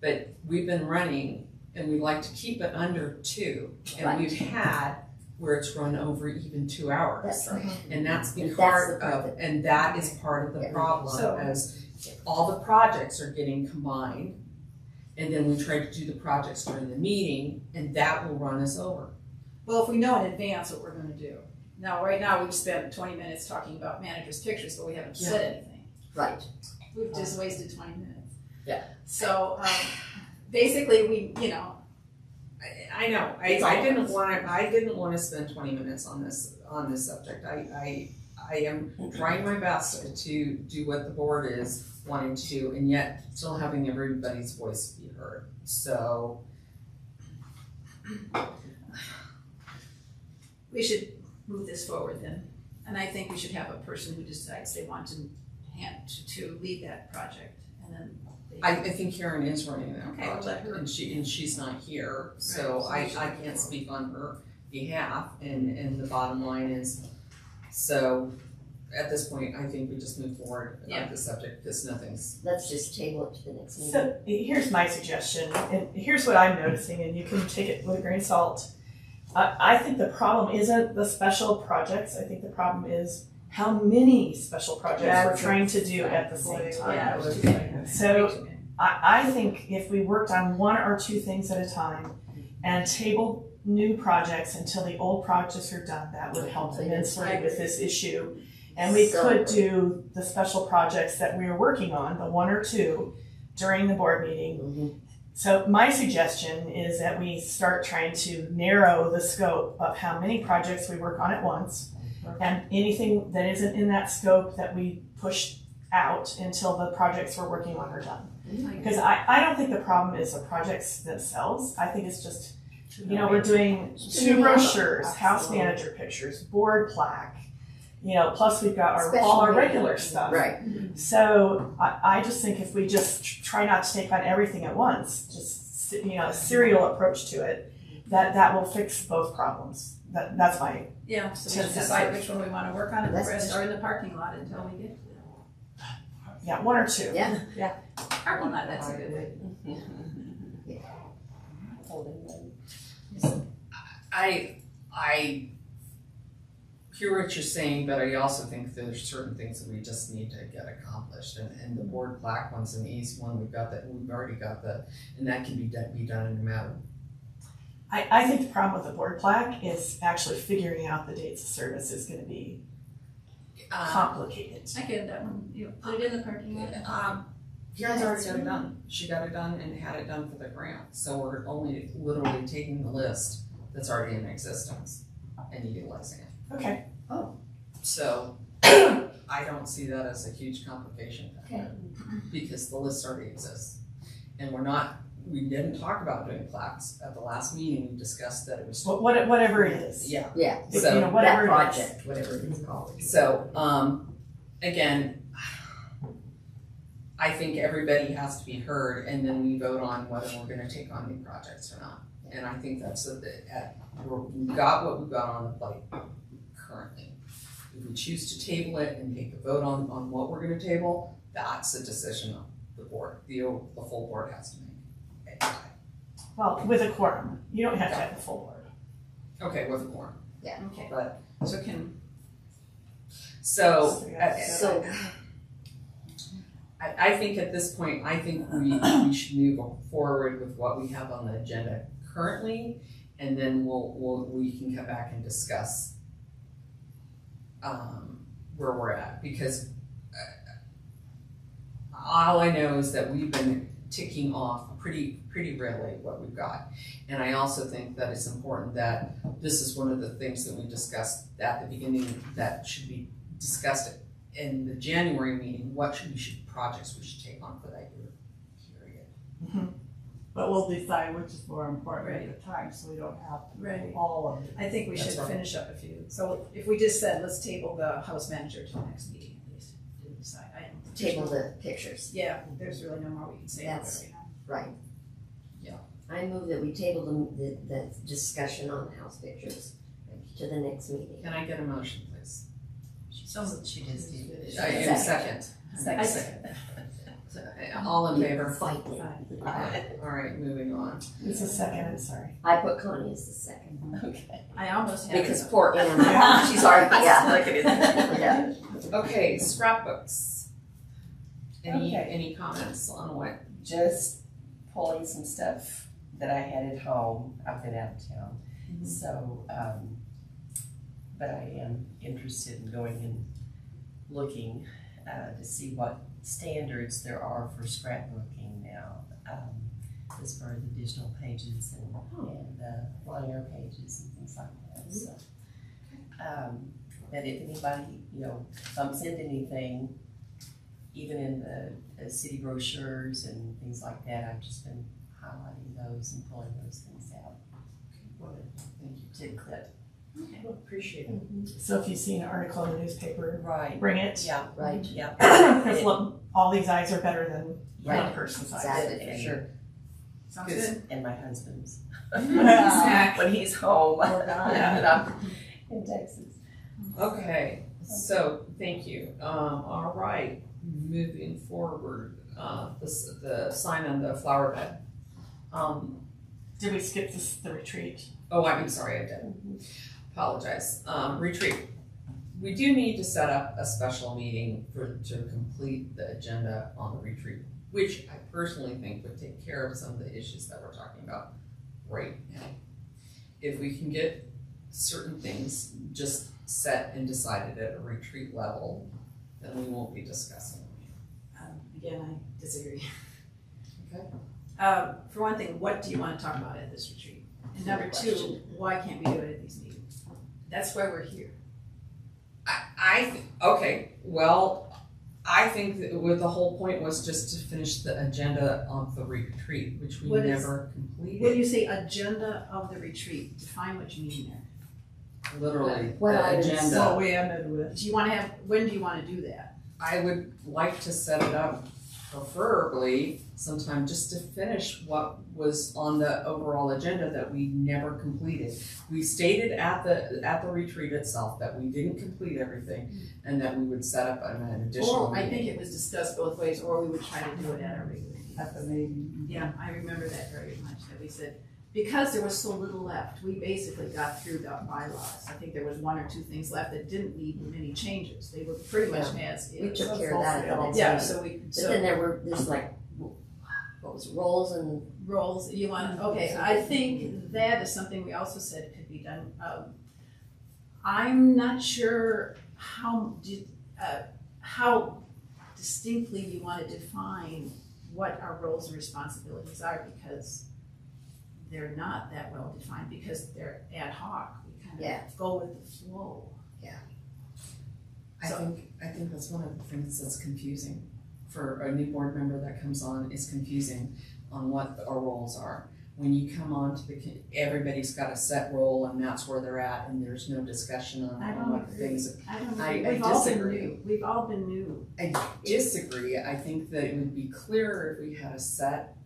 But we've been running and we like to keep it under two. And Right. we've had where it's run over even two hours. That's right. And that's been that's part the part of, and that is part of the Yeah. problem So- as all the projects are getting combined. And then we try to do the projects during the meeting and that will run us over. Well, if we know in advance what we're gonna do. Now, right now, we've spent twenty minutes talking about managers' pictures, but we haven't said anything. Right, We've just wasted twenty minutes. Yeah. So, um, basically, we, you know, I, I know, I, I didn't wanna, I didn't wanna spend twenty minutes on this, on this subject. I, I, I am trying my best to do what the board is wanting to do and yet still having everybody's voice be heard. So, we should move this forward then. And I think we should have a person who decides they want to hand, to, to lead that project, and then they. I, I think Karen is running that Okay, well, let project her- and she, and she's not here, so Right, so I, she I can't speak on her behalf and, and the bottom line is, so at this point, I think we just move forward Yeah. on the subject because nothing's, let's just table it to the next meeting. So here's my suggestion, and here's what I'm noticing, and you can take it with a grain of salt. I, I think the problem isn't the special projects. I think the problem is how many special projects we're trying to do at the same time. Yeah, it was too many. So- Way too many. I, I think if we worked on one or two things at a time and tabled new projects until the old projects are done, that would help immensely with this issue. And we So- could do the special projects that we are working on, the one or two, during the board meeting. Mhm. So my suggestion is that we start trying to narrow the scope of how many projects we work on at once And anything that isn't in that scope that we push out until the projects we're working on are done. Mm-hmm. Because I, I don't think the problem is the projects themselves. I think it's just, you know, we're doing two many of them. brochures, house manager pictures, board plaque, you know, plus we've got our, Special all our regular stuff. Right. So I, I just think if we just try not to take on everything at once, just, you know, a serial approach to it, that, that will fix both problems. That, that's my, Yeah, so we Ten decide cents. which one we wanna work on and the rest are in the parking lot until we get to yeah, one or two. Yeah. that. Parking lot, that's a good way. I, I hear what you're saying, but I also think there's certain things that we just need to get accomplished, and, and the board plaque one's an easy one, we've got that, we've already got that, and that can be done, be done in a matter. I, I think the problem with the board plaque is actually figuring out the dates of service is gonna be Um, complicated. I get that one, you know, put it in the parking lot. um, Karen's already got it done, she got it done and had it done for the grant, so we're only literally taking the list that's already in existence and utilizing it. Okay, Oh. So I don't see that as a huge complication. Okay. Because the list already exists. And we're not, we didn't talk about doing plaques. At the last meeting, we discussed that it was, Wha- what, whatever it is. yeah. Yeah, You So know, that whatever it is. project, whatever it is called. So, um, again, I think everybody has to be heard and then we vote on whether we're gonna take on new projects or not. And I think that's a bit, at, we're- we've got what we've got on the plate currently. If we choose to table it and take a vote on, on what we're gonna table, that's a decision of the board, the, the full board has to make. Well, with a quorum. You don't have to have a full board. Okay, with a quorum, Yeah. Okay, but, so can, so, So, uh, So, I, I think at this point, I think we, we should move forward with what we have on the agenda currently, and then we'll, we'll, we can come back and discuss um, where we're at, because uh, all I know is that we've been ticking off pretty, pretty readily what we've got. And I also think that it's important that this is one of the things that we discussed at the beginning that should be discussed in the January meeting, what should we should, projects we should take on for that year period. But we'll decide which is more important at the time, so we don't have Right. all of it. I think we That's should right. finish up a few. So if we just said, let's table the house manager till next meeting at least, didn't decide. I- table the pictures, Yeah, there's really no more we can say about That's- right now. right. Yeah. I move that we table the, the, the discussion on the house pictures to the next meeting. Can I get a motion, please? So she just did. I am oh, second. I second. So, uh, All in favor? Fight me. All right, moving on. It's a second, I'm sorry. I put Connie as the second. Okay. I almost had. Because it. poor Anna, she's already, yeah. Look at. Yeah. Okay, scrapbooks. Any, Okay. any comments on what? just pulling some stuff that I had at home. I've been out of town. So, um, but I am interested in going and looking, uh, to see what standards there are for scrapbooking now. Um, as far as additional pages and, and, uh, liner pages and things like that, so. Um, but if anybody, you know, bumps into anything, even in the uh, city brochures and things like that, I've just been highlighting those and pulling those things out Okay, Thank you. to clip. I appreciate it. So if you see an article in the newspaper, Right. bring it. Yeah, Right. yeah, Because look, all these eyes are better than one Right. person's eyes. Exactly. for sure. Sounds good. And my husband's, Exactly. when he's home, Poor guy. and I'm in Texas. Okay, so, thank you. Um, all right, moving forward, uh, the, s- the sign on the flower bed. Um, Did we skip this, the retreat? Oh, I'm sorry, I did. Apologize. Um, retreat. We do need to set up a special meeting for, to complete the agenda on the retreat, which I personally think would take care of some of the issues that we're talking about right now. If we can get certain things just set and decided at a retreat level, then we won't be discussing them. Um, Again, I disagree. Okay. Um, for one thing, what do you wanna talk about at this retreat? And number two, why can't we do it at these meetings? That's why we're here. I, th- okay, well, I think that what the whole point was just to finish the agenda of the retreat, which we What is- never completed. When completed, you say agenda of the retreat, define what you mean there. literally, What the items? What we ended with. Do you wanna have, when do you wanna do that? I would like to set it up preferably sometime just to finish what was on the overall agenda that we never completed. We stated at the, at the retreat itself that we didn't complete everything and that we would set up an additional Or, I meeting. think it was discussed both ways, or we would try to do it at our regular meeting. At the meeting. Yeah, I remember that very much, that we said, because there was so little left, we basically got through the bylaws. I think there was one or two things left that didn't need many changes, they were pretty much as We took care of that at the next Yeah, so we, But so. then there were, there's like, what was roles and, roles, you want, okay, I think that is something we also said could be done. Um, I'm not sure how, di- uh, how distinctly you wanna define what our roles and responsibilities are, because they're not that well defined, because they're ad hoc, we kind Yeah. of go with the flow. I So- think, I think that's one of the things that's confusing for a new board member that comes on, is confusing on what our roles are. When you come on to the, everybody's got a set role and that's where they're at and there's no discussion on I don't what the agree. things. I don't, I- know. I we've all been disagree. new, we've all been new. I disagree, I think that it would be clearer if we had a set,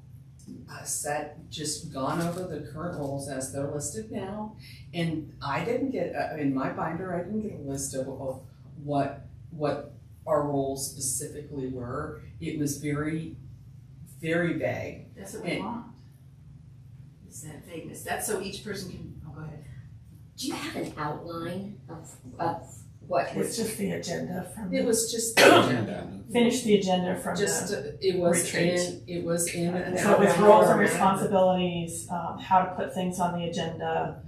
a set, just gone over the current roles as they're listed now. And I didn't get, uh, in my binder, I didn't get a list of, of what, what our roles specifically were. It was very, very vague. That's what we And- want. Is that vagueness, that's so each person can, oh, go ahead. do you have an outline of, of what It's was, just the agenda from, It was just the agenda, And finish the agenda from just, the. uh, it was retreat. in, it was in. an So it was roles and responsibilities, um, how to put things on the agenda.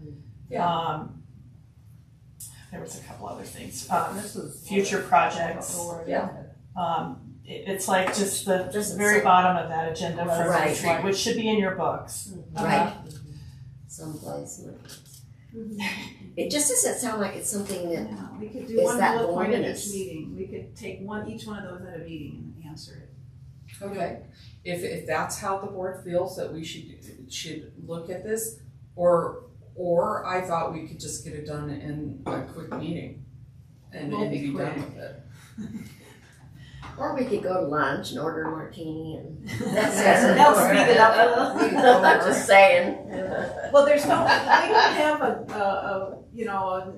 Yeah. Um, there was a couple other things, um, This was. future projects. Yeah. Um, it, it's like just the Just very some- bottom of that agenda for the Right. retreat, which should be in your books. right? Someplace. It just doesn't sound like it's something that, Yeah, we could do Is one that bullet point at each voluminous? meeting, we could take one, each one of those at a meeting and answer it. Okay, if, if that's how the board feels that we should, should look at this, or, or I thought we could just get it done in a quick meeting and, Won't and be be done quick. with it. or we could go to lunch and order a martini and. That'll speed it up. I'm just saying. Well, there's no, we don't have a, a, a, you know, a,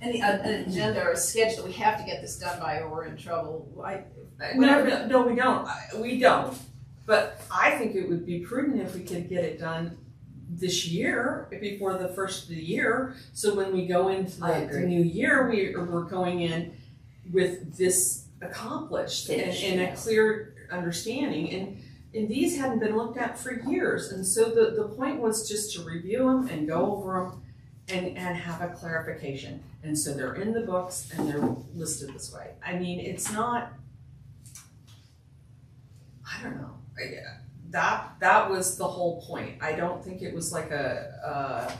any, a- an agenda or a schedule, we have to get this done by or we're in trouble. I, No, no, no, we don't, I- we don't, but I think it would be prudent if we could get it done this year, before the first of the year, so when we go into the, the new year, we, we're going in with this accomplished and, and a clear understanding, and, and these hadn't been looked at for years, and so the, the point was just to review them and go over them and, and have a clarification, and so they're in the books and they're listed this way, I mean, it's not, I don't know, I, that, that was the whole point, I don't think it was like a,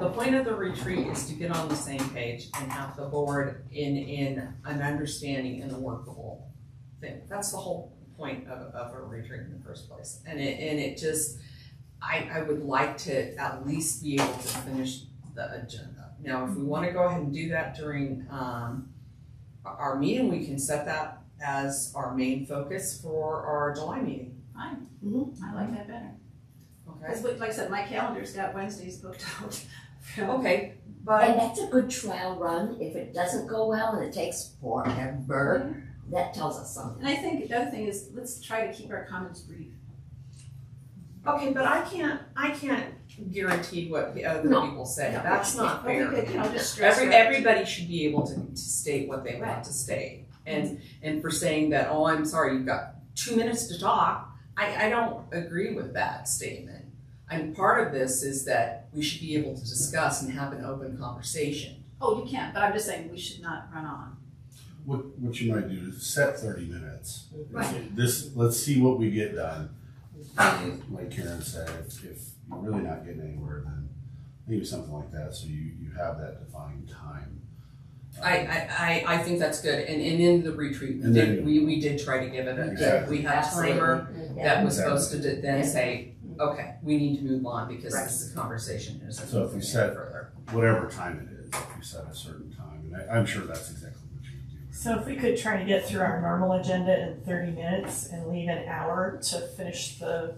the point of the retreat is to get on the same page and have the board in, in an understanding and a workable thing. That's the whole point of, of a retreat in the first place. And it, and it just, I, I would like to at least be able to finish the agenda. Now, if we wanna go ahead and do that during, um, our meeting, we can set that as our main focus for our July meeting, fine, Mhm. I like that better. okay? Cause like I said, my calendar's got Wednesdays booked out. Okay, but. And that's a good trial run. If it doesn't go well and it takes forever, that tells us something. And I think the other thing is, let's try to keep our comments brief. Okay, but I can't, I can't guarantee what the other No. people say, No. that's not But we fair. could, you know, just stress. Every, our- everybody should be able to, to state what they want Right. to state. And, and for saying that, oh, I'm sorry, you've got two minutes to talk, I, I don't agree with that statement. And part of this is that we should be able to discuss and have an open conversation. Oh, you can't but I'm just saying, we should not run on. What, what you might do is set thirty minutes. Right. This, let's see what we get done. Like Karen said, if, if you're really not getting anywhere, then maybe something like that, so you, you have that defined time. I, I, I, I think that's good, and, and in the retreat, we And did, then- we, we did try to give it a, Exactly. we had a timer Yeah. that was Exactly. supposed to then Yeah. say, mm-hmm. okay, we need to move on because Right. this conversation isn't So if we moving set- further. Whatever time it is, if you set a certain time, and I, I'm sure that's exactly what you would do. So if we could try to get through our normal agenda in thirty minutes and leave an hour to finish the,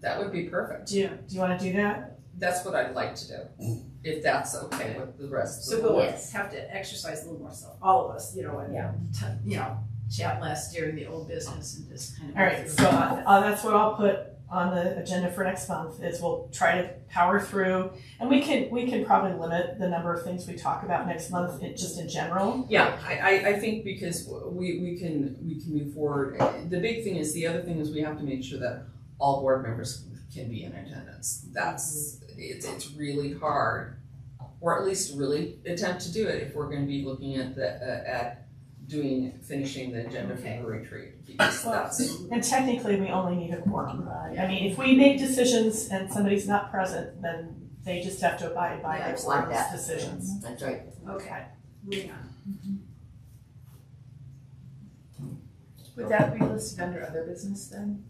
That would be perfect. do you, do you wanna do that? That's what I'd like to do, if that's okay with the rest of So the we'll board. Yes. have to exercise a little more self, all of us, you know, and, Yeah. t- you know, chat less during the old business and just kind of. All right, so uh, uh, that's what I'll put on the agenda for next month, is we'll try to power through. And we can, we can probably limit the number of things we talk about next month, it, just in general. Yeah, I, I, I think because we, we can, we can move forward. The big thing is, the other thing is we have to make sure that all board members can be in attendance. That's, it's, it's really hard, or at least really attempt to do it if we're gonna be looking at the, uh, at doing, finishing the agenda for the retreat. Because that's, And technically, we only need a quorum. I mean, if we make decisions and somebody's not present, then they just have to abide by Yeah, their like that. decisions. That's right. Okay, moving on. Would that be listed under other business then?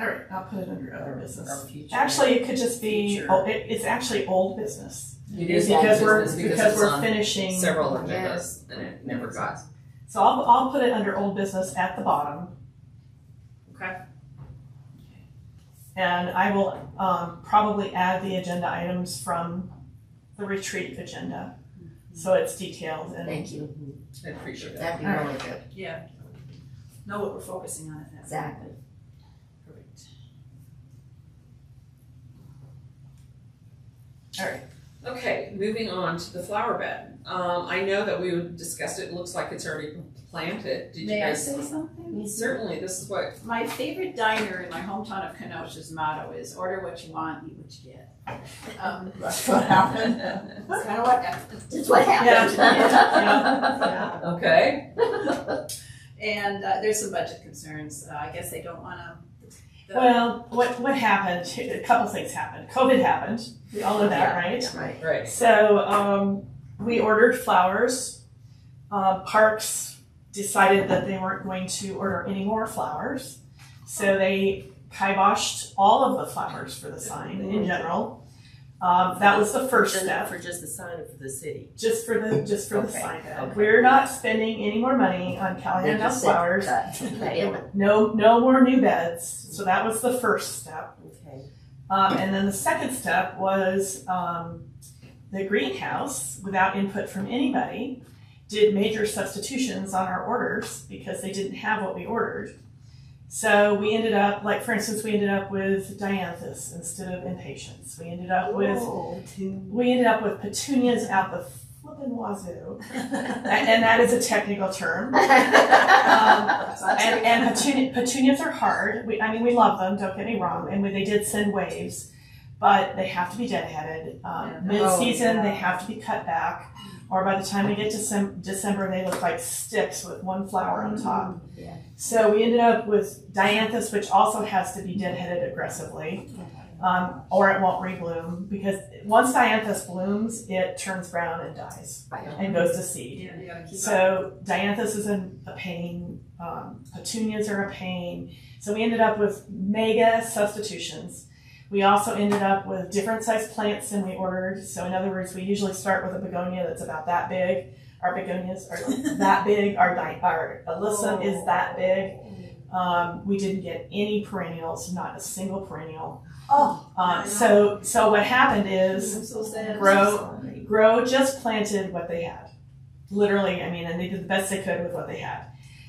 Yeah. All right, I'll put it under other business. Our future. Actually, it could just be, Future. oh, it, it's actually old business. It is all Because we're, business because because it's we're on finishing. several agendas and it never got. So I'll, I'll put it under old business at the bottom. Okay. And I will, um, probably add the agenda items from the retreat agenda. So it's detailed and, Thank you. I appreciate that. That'd be really good. Yeah. Know what we're focusing on at that. Exactly. Perfect. Okay, moving on to the flower bed. Um, I know that we discussed it, it looks like it's already planted. Did you May I guys? say something? Certainly, this is what, My favorite diner in my hometown of Kenosha's motto is order what you want, eat what you get. Um, That's what happened. That's kind of what happened. That's what happened. Yeah, okay, And uh, there's some budget concerns. Uh, I guess they don't want to. Well, what, what happened, a couple things happened. COVID happened, we all know that, right? Right. right. So um, we ordered flowers. Uh, Parks decided that they weren't going to order any more flowers. So they kiboshed all of the flowers for the sign in general. Um, that was the first Just step, For just the sign up for the city. just for the just for the Okay, sign. okay. We're not spending any more money on They Callahan House flowers. No, no more new beds. So that was the first step. Okay. Um, and then the second step was um, the greenhouse, without input from anybody, did major substitutions on our orders because they didn't have what we ordered. So we ended up, like for instance, we ended up with dianthus instead of impatiens. We ended up with Oh. we ended up with petunias out the flippin' wazoo, and, and that is a technical term. And, and petunia, petunias are hard. We, I mean, we love them. Don't get me wrong. And we, they did send waves, but they have to be deadheaded. Um, Yeah. Mid-season, Oh, yeah. they have to be cut back, or by the time we get to Decem- December, they look like sticks with one flower on top. Yeah. So we ended up with dianthus, which also has to be deadheaded aggressively, um, or it won't rebloom because once dianthus blooms, it turns brown and dies and goes to seed. Yeah, you up. So dianthus is a, a pain. Um, petunias are a pain. So we ended up with mega substitutions. We also ended up with different size plants than we ordered. So in other words, we usually start with a begonia that's about that big. Our begonias are that big. Our our alyssum is that big. Um, we didn't get any perennials, not a single perennial. Oh, Um, so so what happened is so. Grow. Grow just planted what they had. Literally, I mean, and they did the best they could with what they had.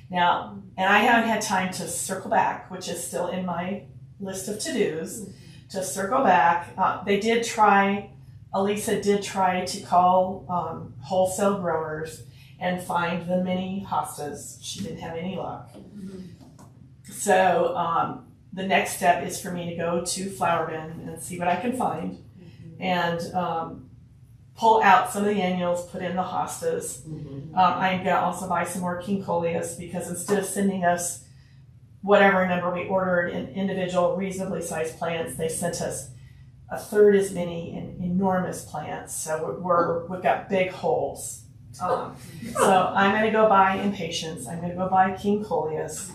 Now, and I haven't had time to circle back, which is still in my list of to dos, to circle back. Uh, they did try, Elisa did try to call um, wholesale growers and find the mini hostas. She didn't have any luck. So, um, the next step is for me to go to Flower Bin and see what I can find and um, pull out some of the annuals, put in the hostas. Mhm. Um, I'm gonna also buy some more King Coleus because instead of sending us whatever number we ordered in individual reasonably sized plants, they sent us a third as many in enormous plants. So we're, we're we've got big holes. Um, so I'm going to go buy impatiens. I'm going to go buy king coleus.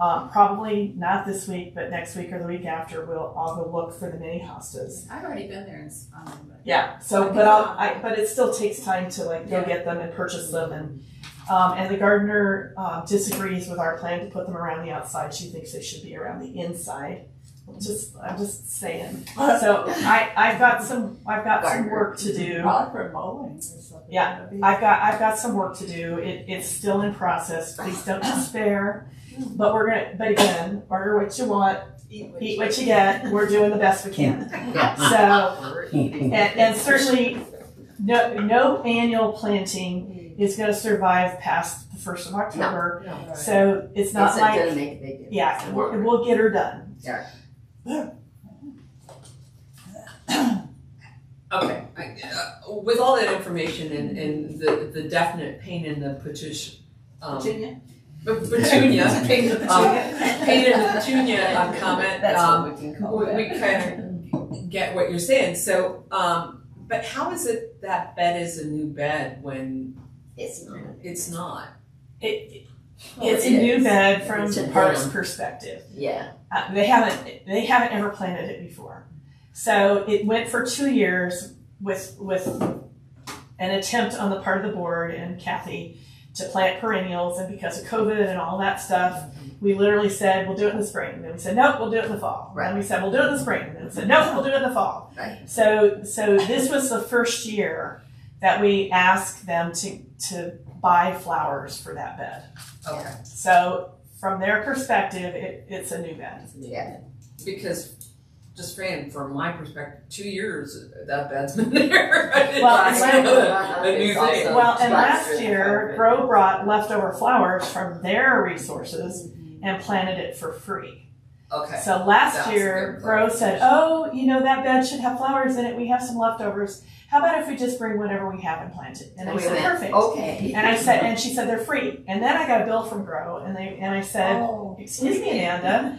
Um, probably not this week, but next week or the week after, we'll I'll go look for the mini hostas. I've already been there and, um. Yeah. So, but I'll, I, but it still takes time to like go get them and purchase them, and um, and the gardener um, disagrees with our plan to put them around the outside. She thinks they should be around the inside. Just, I'm just saying. So I, I've got some, I've got some work to do. Probably for mowing or something. Yeah, I've got, I've got some work to do. It, it's still in process. Please don't despair. But we're gonna, but again, order what you want, eat what you get. We're doing the best we can. So. And, and certainly, no, no annual planting is gonna survive past the first of October. No. So it's not It's like, gonna make a big difference. yeah, we're- we'll get her done. Yeah. Okay, I, uh, with all that information and, and the, the definite pain in the petition, um, Virginia? petunia, Pain in the um, petunia. pain in the petunia uh, comment, That's um, what we can call we, that. we kind of get what you're saying. So, um, but how is it that bed is a new bed when It's not. it's not? It, it's a It new is. bed from It's the park's dam. perspective. Yeah. Uh, they haven't they haven't ever planted it before. So it went for two years with with an attempt on the part of the board and Kathy to plant perennials and because of COVID and all that stuff, we literally said we'll do it in the spring. And then we said nope, we'll do it in the fall. Right. And we said we'll do it in the spring. And then we said nope, we'll do it in the fall. Right. So so this was the first year that we asked them to to buy flowers for that bed. Okay. So from their perspective, it, it's a new bed. Yeah. Because just Fran, from my perspective, two years that bed's been there. Well, It's and a new It's thing. also- Well, and last year, the Grow brought leftover flowers from their resources mm-hmm. and planted it for free. Okay. So last That's year, good Grow said, "Oh, you know that bed should have flowers in it. We have some leftovers. How about if we just bring whatever we have and plant it?" And I We said, "Perfect." Okay. And I said, and she said they're free. And then I got a bill from Grow, and they and I said, Oh, "Excuse me, Amanda.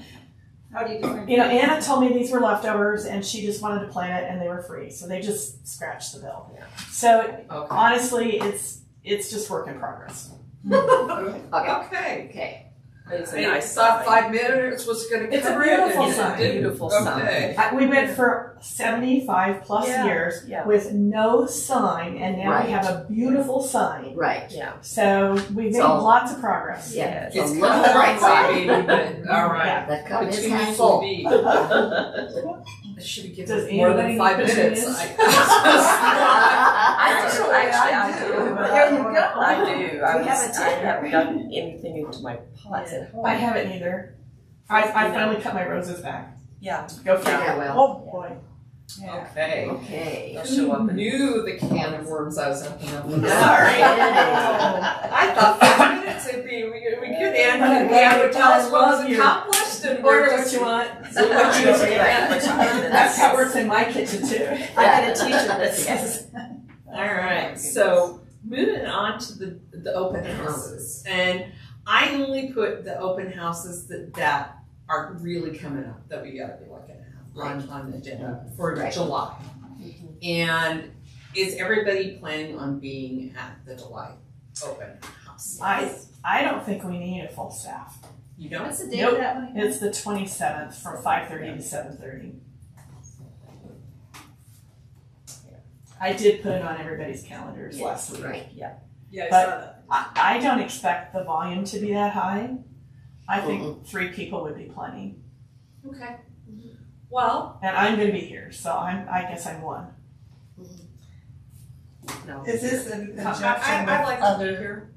how do you do? You know, Anna told me these were leftovers, and she just wanted to plant it, and they were free. So they just scratched the bill. Yeah. So Okay. honestly, it's it's just work in progress. Hmm. Okay. Okay. Okay. It's a I nice thought sign. five minutes was gonna It's a cover it. beautiful and it sign. didn't. Beautiful sign. Okay. I- uh, We went for 75 plus Yeah, years yeah. with no sign, and now Right. we have a beautiful sign. Right. Yeah. So we've made So- lots of progress. Yeah. Yes. So It's look kind at of the right side. baby, but all right. The cup is half full. be. I should have Does given more than five need minutes. petunias? I- Actually, actually, I do. There you go. I do. I We was, have a I tip. haven't gotten anything into my pots at home. Oh, I haven't either. I, I finally cut my roses back. Yeah. Go figure. Yeah, well. Oh boy. Yeah. Okay. Okay. They'll show up Who knew the can of worms I was opening up? Sorry. I thought five minutes would be, we could, we could end, and Ann would tell us what was accomplished and Order what you want. So what you That's how it works in my kitchen too. I got a teacher this. Yes. All right, so moving on to the, the open houses. And I only put the open houses that, that are really coming up, that we gotta be looking at on, on the agenda for Right. July. Mm-hmm. And is everybody planning on being at the July open house? I I don't think we need a full staff. You don't? What's the date Nope. that one? again? It's the 27th from 5:30 to 7:30. I did put it on everybody's calendars last week. Right. Yeah, I But- saw that. I, I don't expect the volume to be that high. I think mm-hmm. three people would be plenty. Okay. Well, And I'm gonna be here, so I'm, I guess I'm one. Mm-hmm. No. Is this in I, conjunction I, with I'd like to be other? here.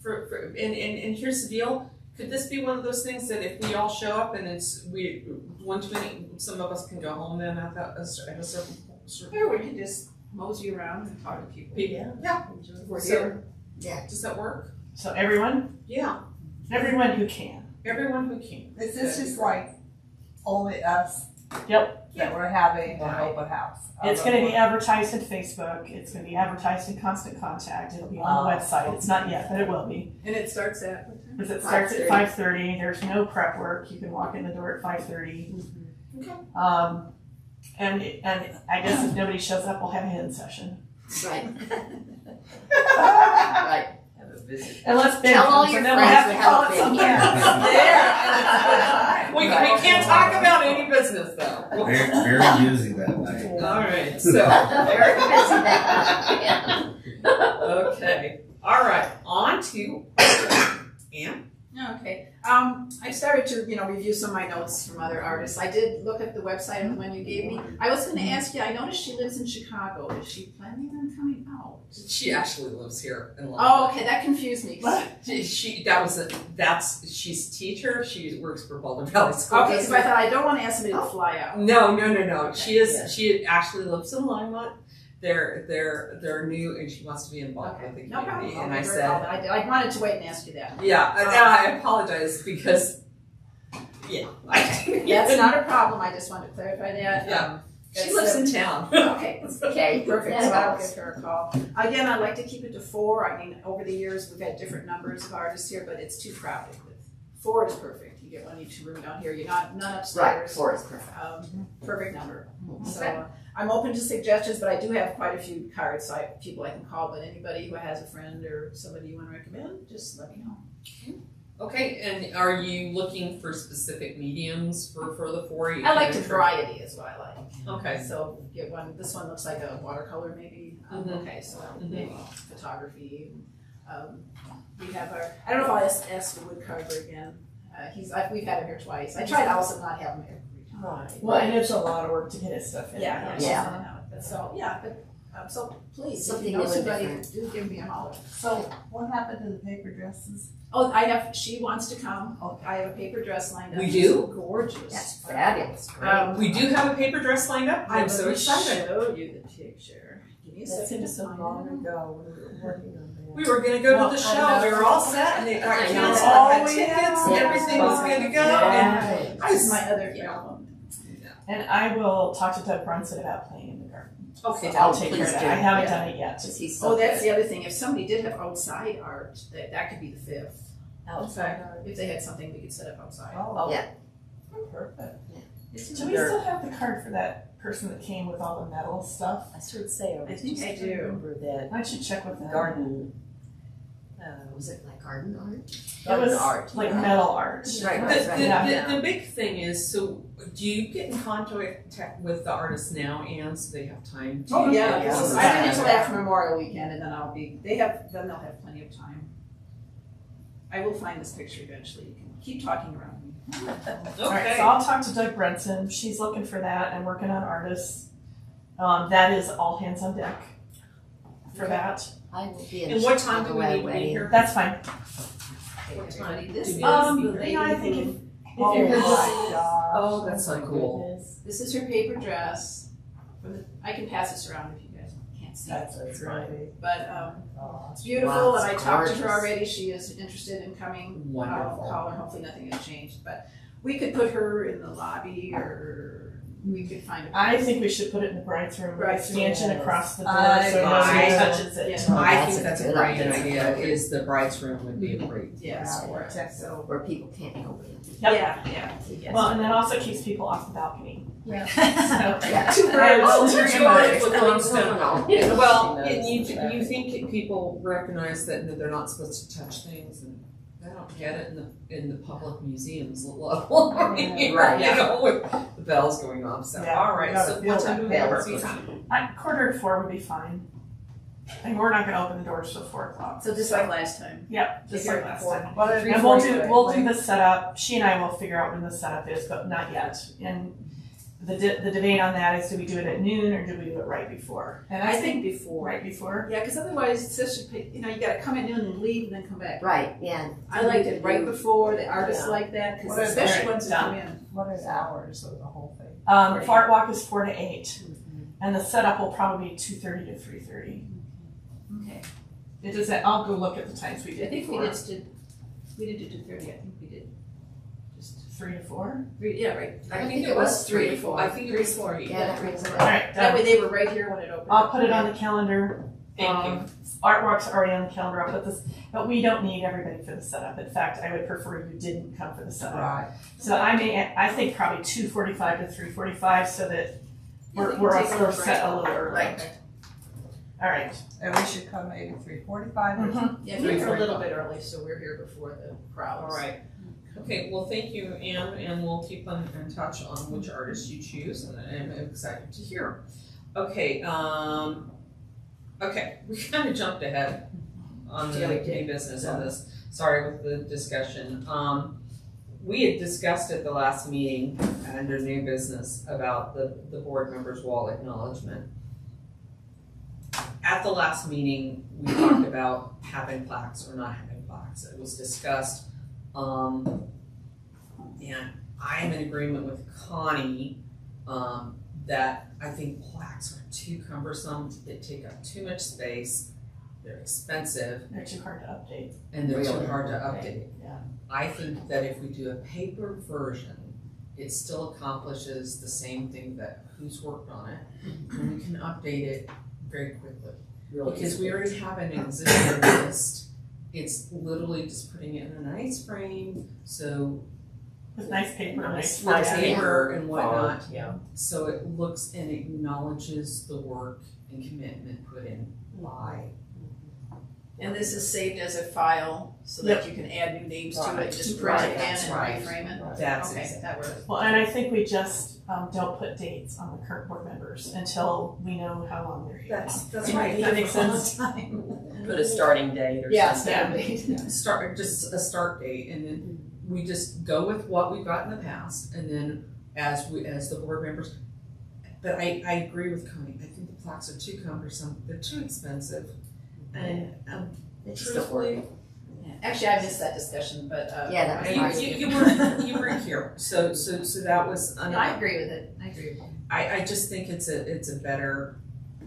For, for, and, and, and here's the deal, could this be one of those things that if we all show up and it's, we, one too many, some of us can go home then at that, at a certain, certain. Or we can just mosey around and talk to people. Yeah. Yeah, We're So- here. Yeah. does that work? So everyone, Yeah, everyone who can. everyone who can. Is this just like only us? Yep. That we're having an Right. open house? It's gonna be advertised in Facebook, it's gonna be advertised in Constant Contact, it'll be on the Oh. website, it's not yet, but it will be. And it starts at what time? Because it starts at 5:30. five thirty, there's no prep work, you can walk in the door at five thirty. Okay. Um, And, and I guess if nobody shows up, we'll have a hidden session. Right. Right. Have a visit. Unless Ben Tell all comes, your and then we'll friends have we to have call a it thing something here. else. We, we can't talk about any business though. Very, very busy that night. Alright, so. Very busy that night. Okay, alright, on to Anne. Okay, um, I started to, you know, review some of my notes from other artists. I did look at the website and the one you gave me. I was gonna ask you, I noticed she lives in Chicago. Is she planning on coming out? She actually lives here in Longmont. Oh, okay, that confused me. 'cause- She, she- that was a, that's, she's teacher, she works for Boulder Valley School Okay, so I thought, I don't wanna ask somebody to fly out. No, no, no, no, she Yeah. is, she actually lives in Longmont. They're, they're, they're new and she wants to be involved with the Okay, no problem. I'll and I give her a said, call, I, I wanted to wait and ask you that. yeah, and I apologize because, yeah. I- That's not a problem, I just wanted to clarify that. Yeah. Um, She lives in town. Okay, Okay. perfect, so I'll give her a call. Again, I'd like to keep it to four, I mean, over the years, we've had different numbers of artists here, but it's too crowded. Four is perfect, you get one each room down here, you're not, none Right, upstairs. four is perfect. Um, perfect number. So Okay. uh, I'm open to suggestions, but I do have quite a few cards, so I, people I can call, but anybody who has a friend or somebody you wanna recommend, just let me know. Okay, and are you looking for specific mediums for, for the four? I like can- to variety is what I like. Okay, So get one, this one looks like a watercolor maybe, um, Mhm. okay, so Mhm. maybe photography. Um, we have our, I don't know if I'll ask, ask the woodcarver again, uh, he's, I, we've had him here twice, I tried also not have him every time. Right. Well, and it's a lot of work to get his stuff in. Yeah, yeah, Yeah. yeah. I know. But so, yeah, but, um, so please, if you know new somebody, different. do give me a holler. So what happened to the paper dresses? Oh, I have, she wants to come, oh, I have a paper dress lined up. We She's do? Gorgeous. That's fabulous. Great. Um, we do have a paper dress lined up, I I'm so will excited. show you the picture. Give me a That second seems to so long ago, we were working on that. We were gonna go Well, to the show, we were all set, and they got I know. canceled, Oh, had tickets, and yeah. everything was good to go, and This is my other Yeah. album. And I will talk to Doug Brunson about playing in the garden. Okay, I'll Oh, take care of please that. do. I haven't Yeah. done it yet. Just he's so Oh, that's good. the other thing, if somebody did have outside art, that, that could be the fifth. Outside. If they had something we could set up outside. Oh. Yeah. Oh, perfect. It's Do we still have the card for that person that came with all the metal stuff? I should say, I I think just I do. remember that Why don't you check with them? garden. Uh, Was it like garden art? It was art. like metal art. Right, The, right, the, right. Yeah. the, the big thing is, so do you get in contact with the artists now, and so they have time to? Oh, yeah, Yeah. because I did until after Memorial Weekend and then I'll be, they have, then they'll have plenty of time. I will find this picture eventually, you can keep talking around me. All right, Okay. so I'll talk to Doug Brenson. She's looking for that and working on artists. Um, that is all hands on deck for that. I will be in. And what time do we Chicago need to be here? That's fine. What time? This Do is we- the Um, lady you know, I think if, if Oh you're my just gosh. Oh, that's so cool. This is her paper dress. From the, I can pass this around if you guys can't see it. That's a pretty. But um, Oh, it's beautiful, Wow, and I it's talked to her already. She is interested in coming. I'll Wonderful. call her. Hopefully, nothing has changed. But we could put her in the lobby, or we could find. A I think we should put it in the bride's room, with Bride's stanchion room. across the door I- so I- nobody touches it. Yeah. Oh, I think a that's a great idea. idea, is the bride's room would be a great. Yes. Yeah, for it. check So. Where people can't go in. Yep. Yeah, yeah. Well, and then also keeps people off the balcony. Yeah. Yeah. Two And birds. we'll two birds with one stone. And you, you think people recognize that that they're not supposed to touch things and they don't get it in the, in the public museums level. Right. You know, with the bells going off, so, Yeah, all you right, gotta so feel what time do we that have? bells. At quarter to four would be fine. And we're not gonna open the doors till four o'clock. So just like last time. Yeah, just like last before. time. What if- And we'll do, we'll do the setup, she and I will figure out when the setup is, but not yet. And the, de- the debate on that is do we do it at noon or do we do it right before? And I I think think before. right before. Yeah, because otherwise, it's such a, you know, you gotta come at noon and leave and then come back. Right, yeah. I liked it right before, the artists Yeah. like that, because What is especially that? ones who come in. What are the hours of the whole thing? Um, Art Walk is four to eight, and the setup will probably be two thirty to three thirty. Okay. It does that, I'll go look at the times we did I did think we before. did, did, we did do two thirty, I think we did. Just, Three to four? three, yeah, right. I think it was three to to four. I think it was four. Yeah, that rings a All bell. right, That done. way they were right here when it opened. I'll put it on the calendar. Thank you. Um, Artwork's already on the calendar, I'll put this, but we don't need everybody for the setup. In fact, I would prefer you didn't come for the setup. Right. So I may, I think probably two forty-five to three forty-five, so that we're, we're, take a we're look set a little early. Okay. All right. And we should come maybe three forty-five or Mhm. Yeah, we're a little bit early, so we're here before the crowd. All right. Okay, well, thank you, Anne, and we'll keep in, in touch on which artists you choose, and I'm excited to hear. Okay, um, okay, we kind of jumped ahead on the Yeah, did. business on this. Sorry with the discussion. Um, we had discussed at the last meeting under new business about the, the board members' wall acknowledgement. At the last meeting, we talked about having plaques or not having plaques. It was discussed um, and I am in agreement with Connie, um, that I think plaques are too cumbersome, they take up too much space, they're expensive, They're too hard to update. and they're too hard to update. Yeah. I think that if we do a paper version, it still accomplishes the same thing that who's worked on it, and we can update it very quickly. Really Because we already have an existing list, it's literally just putting it in a nice frame, so With nice paper, nice. nice format. paper and whatnot, Yeah. so it looks and acknowledges the work and commitment put in by. And this is saved as a file so that you can add new names to Right. it, just print Right, it in that's and right. reframe it. That's Okay, exactly. that works. Well, and I think we just, um, don't put dates on the current board members until we know how long they're here. That's, that's Yeah, right. That makes sense. Put a starting date or Yeah, something. standard. Start, just a start date and then we just go with what we've got in the past and then as we, as the board members. But I, I agree with Connie, I think the plaques are too cumbersome, they're too expensive and, um, It just don't work. truthfully, Yeah. Actually, I missed that discussion, but, uh. Yeah, that was I you, agree you, with you were, you were here, so, so, so that was. you. I agree with it, I agree with it. I, I just think it's a, it's a better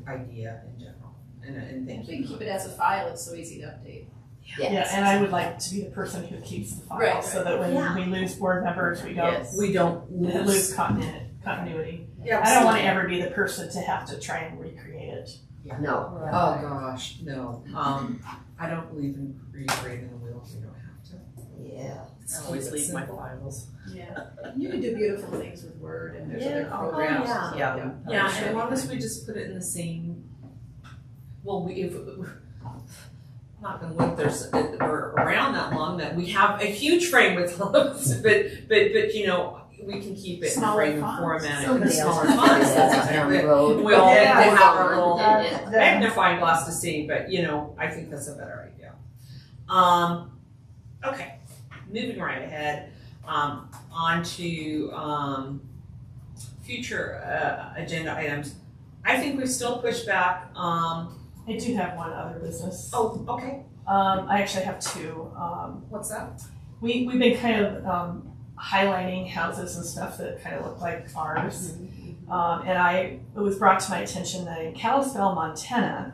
idea in general, and, and thank If we you. can keep it as a file, it's so easy to update. Yeah, and I would like to be the person who keeps the file, Right, so that when Yeah. we lose board members, we don't Yes. We don't lose lose. continuity, continuity. Yeah, I don't wanna ever be the person to have to try and recreate it. No, Oh, gosh, no, um, I don't believe in recreating the wheel, we don't have to. yeah. Let's I always keep it leave my simple. files. Yeah. You can do beautiful things with Word and there's other Yeah. Oh, programs. yeah. Yeah. Yeah, and as long as we just put it in the same, well, we, if, not gonna live there's, or around that long, that we have a huge frame with those, but, but, but, you know, we can keep it in Smaller frame and fonts. format. Somebody else Smaller fonts, that's out down the road. We'll, we'll Yeah. have our little, Yeah. Magnifying glass to see, but you know, I think that's a better idea. Um, okay, moving right ahead, um, on to, um, future, uh, agenda items. I think we still push back, um, I do have one other business. oh, okay, Um, I actually have two. Um, what's that? we, we've been kind of, um, highlighting houses and stuff that kind of look like ours. Um, and I, it was brought to my attention that in Kalispell, Montana,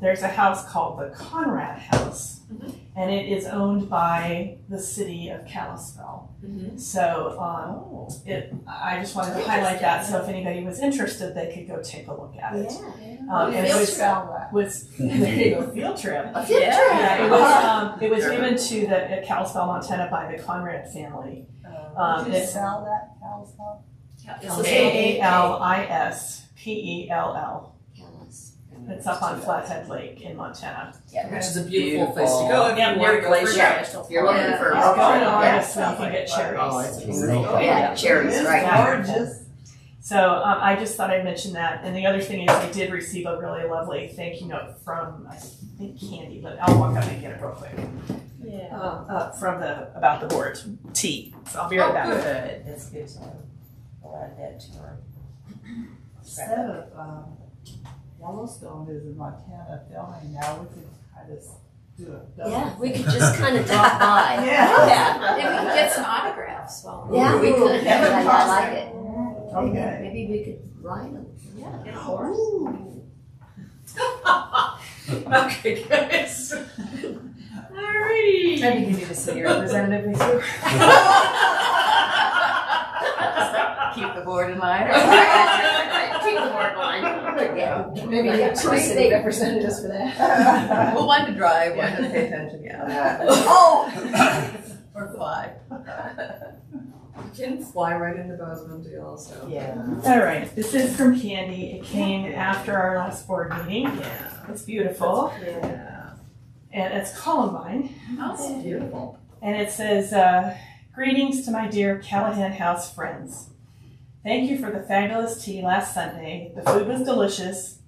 there's a house called the Conrad House. Mhm. And it is owned by the city of Kalispell. Mhm. So, um, it, I just wanted to highlight that, so if anybody was interested, they could go take a look at it. Um, and it was, sell was, there field trip. A field trip. Yeah, it was, um, it was given to the, at Kalispell, Montana by the Conrad family. Um, Did you it's- sell that, Kalispell? K A L I S P E L L. Yes. It's up on Flathead Lake in Montana. Which is a beautiful place to go if Yeah, you wanna near Glacier. that. You're looking for. It's going on Yeah. August when you can get cherries. Oh, it's Really? Oh, yeah, cherries, It is right. Gorgeous. So um, I just thought I'd mention that. And the other thing is I did receive a really lovely thank you note from, I think Candy, but I'll walk up and get it real quick. Yeah. Uh, uh, from the, about the board, T. So I'll be Oh, right back. Good, that's good to know. I'll add that to our. Instead of, um, Yellowstone is in Montana filming, now we could kind of do a. Yeah, we could just kind of drop by. Yeah. Yeah. Maybe we can get some autographs while we're. Yeah, we could. Kevin Yeah, I Costner. like it. Okay. Maybe we could ride them. Yeah, get a horse. Okay, guys. Alrighty. Maybe give you the city representative with you. Keep the board in line. Keep the board in line. Yeah. Maybe get two Right, city they- representatives for that. Well, one to drive, one to pay attention, yeah. Oh! Or five. Can fly right into Bozeman deal, so. Yeah. All right, this is from Candy. It came after our last board meeting. Yeah. It's beautiful, Yeah. And it's Columbine. Oh, Beautiful. And it says, uh, Greetings to my dear Callahan House friends. Thank you for the fabulous tea last Sunday. The food was delicious,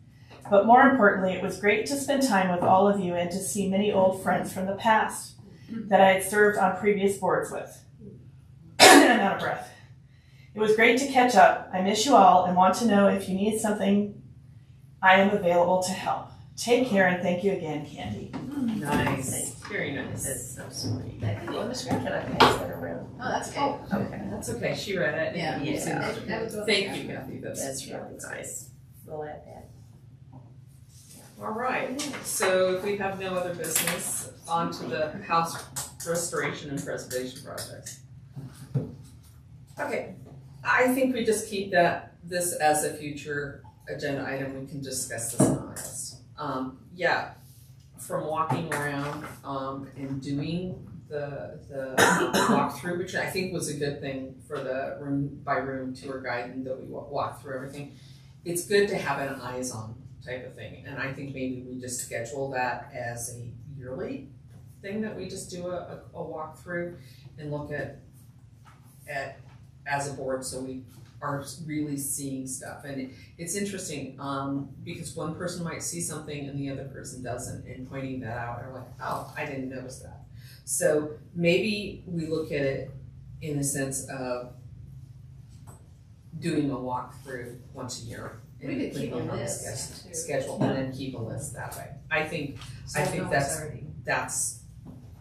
but more importantly, it was great to spend time with all of you and to see many old friends from the past that I had served on previous boards with. I'm out of breath. It was great to catch up. I miss you all and want to know if you need something, I am available to help. Take care and thank you again, Candy. Nice. Very nice. That's so sweet. that could be on the screen. Can I pass that around? Oh, that's okay. Oh, okay. That's okay. She read it. Yeah. and you Yeah. That- that would go Thank you, Kathy. That's, That's really nice. We'll add that. all right. So if we have no other business, on to the house restoration and preservation projects. Okay, I think we just keep that, this as a future agenda item. We can discuss this in August. Um, yeah, from walking around, um, and doing the, the walkthrough, which I think was a good thing for the room by room tour guide and that we wa- walk through everything. It's good to have an eyes on type of thing, and I think maybe we just schedule that as a yearly thing that we just do a, a, a walkthrough and look at, at, as a board, so we are really seeing stuff. And it, it's interesting, um, because one person might see something and the other person doesn't, and pointing that out, they're like, oh, I didn't notice that. So maybe we look at it in the sense of doing a walkthrough once a year. and We could keep a list, sched- too. Schedule and then keep a list that way. I think So I think no that's- already- that's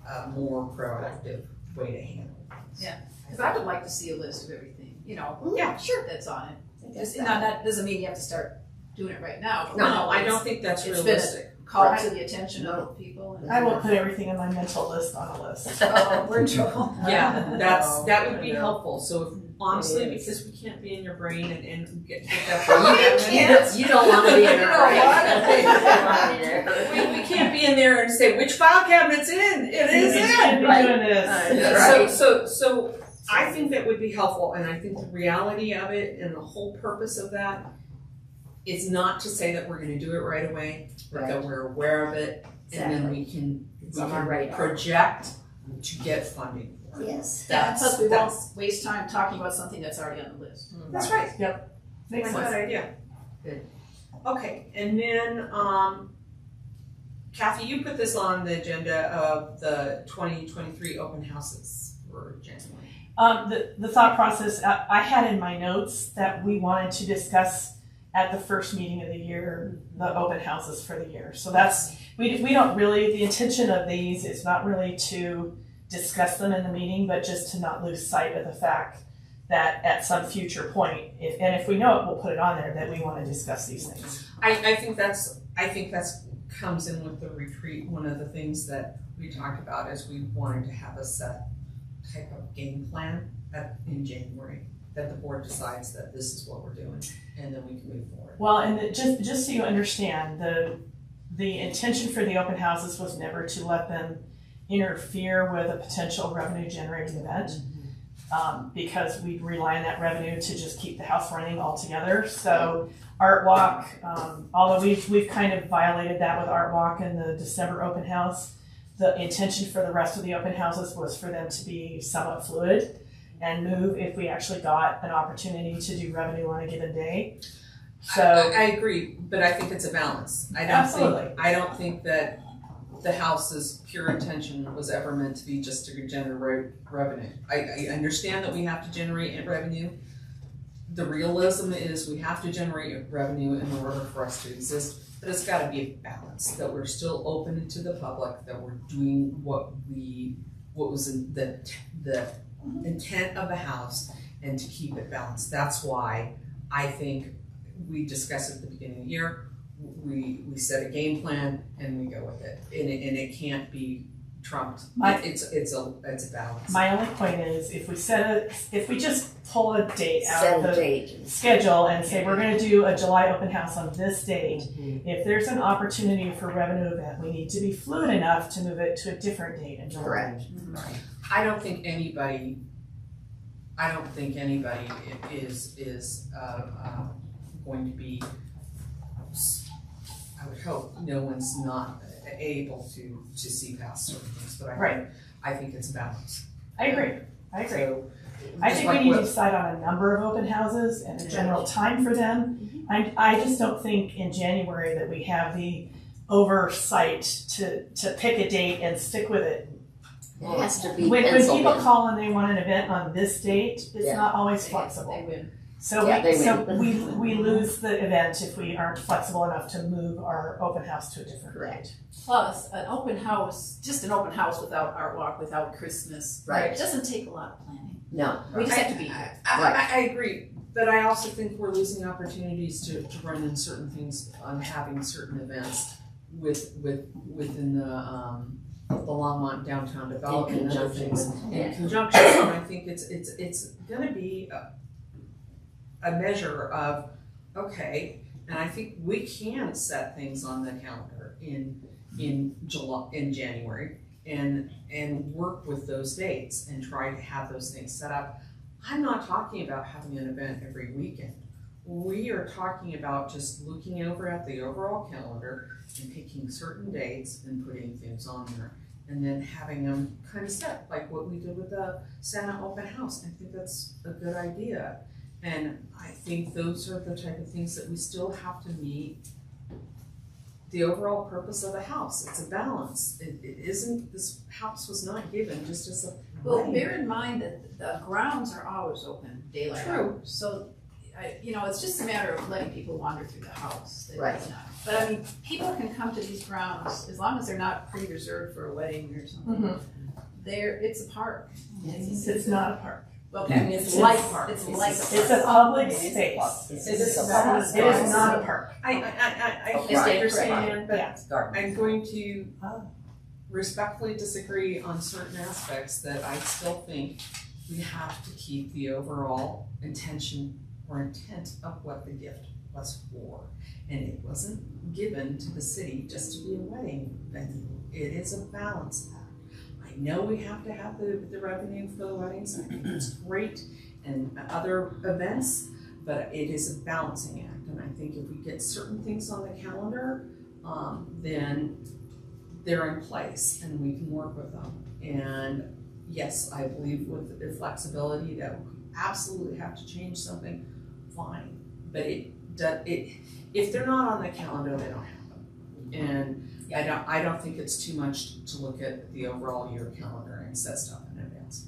a more proactive way to handle it. Yeah, Cause I would like to see a list of everything, you know. Yeah, sure. That's on it. Just Just, now, that doesn't mean you have to start doing it right now. but No, I don't think that's it's been a- realistic. Call to the attention of people. and- I will put everything on my mental list on a list. Oh, we're in trouble. Yeah, that's, know, that would be know. helpful, so if, honestly, It is. because we can't be in your brain and, and get, get that. You from You you. don't, you don't wanna be in You there, know right? what? You don't wanna be there. We, we can't be in there and say, which file cabinet's in? It is You should in! be right. doing this. Uh, So, so, so I think that would be helpful, and I think the reality of it and the whole purpose of that is not to say that we're gonna do it right away, but that we're aware of it, exactly. and then we can, we It's on can project to get funding. for it. Yes. Yeah, That's, plus we won't waste time talking about something that's already on the list. that's right. Yep. Makes Good sense. idea. Good. Okay, and then, um, Kathy, you put this on the agenda of the twenty twenty-three open houses for January. Um, the, the thought process, I, I had in my notes that we wanted to discuss at the first meeting of the year, the open houses for the year. So that's, we, we don't really, the intention of these is not really to discuss them in the meeting, but just to not lose sight of the fact that at some future point, if, and if we know it, we'll put it on there, that we want to discuss these things. I, I think that's, I think that's, comes in with the retreat, one of the things that we talked about is we wanted to have a set type of game plan at, in January, that the board decides that this is what we're doing, and then we can move forward. Well, and the, just just so you understand, the the intention for the open houses was never to let them interfere with a potential revenue generating event, um, because we rely on that revenue to just keep the house running altogether. So Art Walk, um, although we've we've kind of violated that with Art Walk and the December open house, the intention for the rest of the open houses was for them to be somewhat fluid and move if we actually got an opportunity to do revenue on a given day. So. I, I agree, but I think it's a balance. I don't Absolutely. think, I don't think that the house's pure intention was ever meant to be just to generate revenue. I, I understand that we have to generate revenue. The realism is we have to generate revenue in order for us to exist, but it's gotta be a balance, that we're still open to the public, that we're doing what we, what was in the, the intent of the house and to keep it balanced. That's why I think we discuss at the beginning of the year, we, we set a game plan and we go with it. And it, and it can't be trumped. My- It's, it's a, it's a balance. My only point is, if we set a, if we just pull a date out Set of a the date. schedule and say, we're gonna do a July open house on this date, Mhm. if there's an opportunity for revenue event, we need to be fluid enough to move it to a different date in July. Correct. I don't think anybody, I don't think anybody i- is, is, uh, uh, going to be, I would hope, no one's not able to, to see past certain things, but I Right. think, I think it's a balance. I agree, I agree. So, I just think we like need to what- decide on a number of open houses and a general time for them. Mm-hmm. I, I just don't think in January that we have the oversight to, to pick a date and stick with it. It has to be When, when penciled people in. call and they want an event on this date, it's Yeah. not always They- flexible. They win. So Yeah, we, they so win. we, we lose the event if we aren't flexible enough to move our open house to a different Correct. date. Plus, an open house, just an open house without art walk, without Christmas. Right. It doesn't take a lot of planning. No, We just I- have to be here. I, Right. I, I agree, but I also think we're losing opportunities to, to run in certain things on having certain events with, with, within the, um, the Longmont downtown development and other conjunction things. In conjunction, and I think it's, it's, it's gonna be a, a measure of, okay, and I think we can set things on the calendar in, in July, in January and, and work with those dates and try to have those things set up. I'm not talking about having an event every weekend. We are talking about just looking over at the overall calendar and picking certain dates and putting things on there. And then having them kind of set, like what we did with the Santa Open House. I think that's a good idea. And I think those are the type of things that we still have to meet the overall purpose of a house. It's a balance. It, it isn't, this house was not given just as a Well, wedding. bear in mind that the grounds are always open, daylight True. hours. So, I, you know, it's just a matter of letting people wander through the house. That Right. not- But I mean, people can come to these grounds, as long as they're not pre-reserved for a wedding or something. Mm-hmm. They're, it's a park. It's, it's not a park. Well, I mean, it's like, it's like a park. It's a public It is space. It's It is a a public It is space. not a park. I, I, I, I, Okay, I right, understand, but Yeah. garden. I'm going to Ah. respectfully disagree on certain aspects that I still think we have to keep the overall intention or intent of what the gift was for. And it wasn't given to the city just to be a wedding venue. It is a balance act. I know we have to have the, the revenue for the weddings, I think it's great, and other events, but it is a balancing act. And I think if we get certain things on the calendar, um, then they're in place and we can work with them. And yes, I believe with the flexibility that we absolutely have to change something, fine. But it, does it, if they're not on the calendar, they don't happen. And I don't, I don't think it's too much to look at the overall year calendar and set stuff in advance.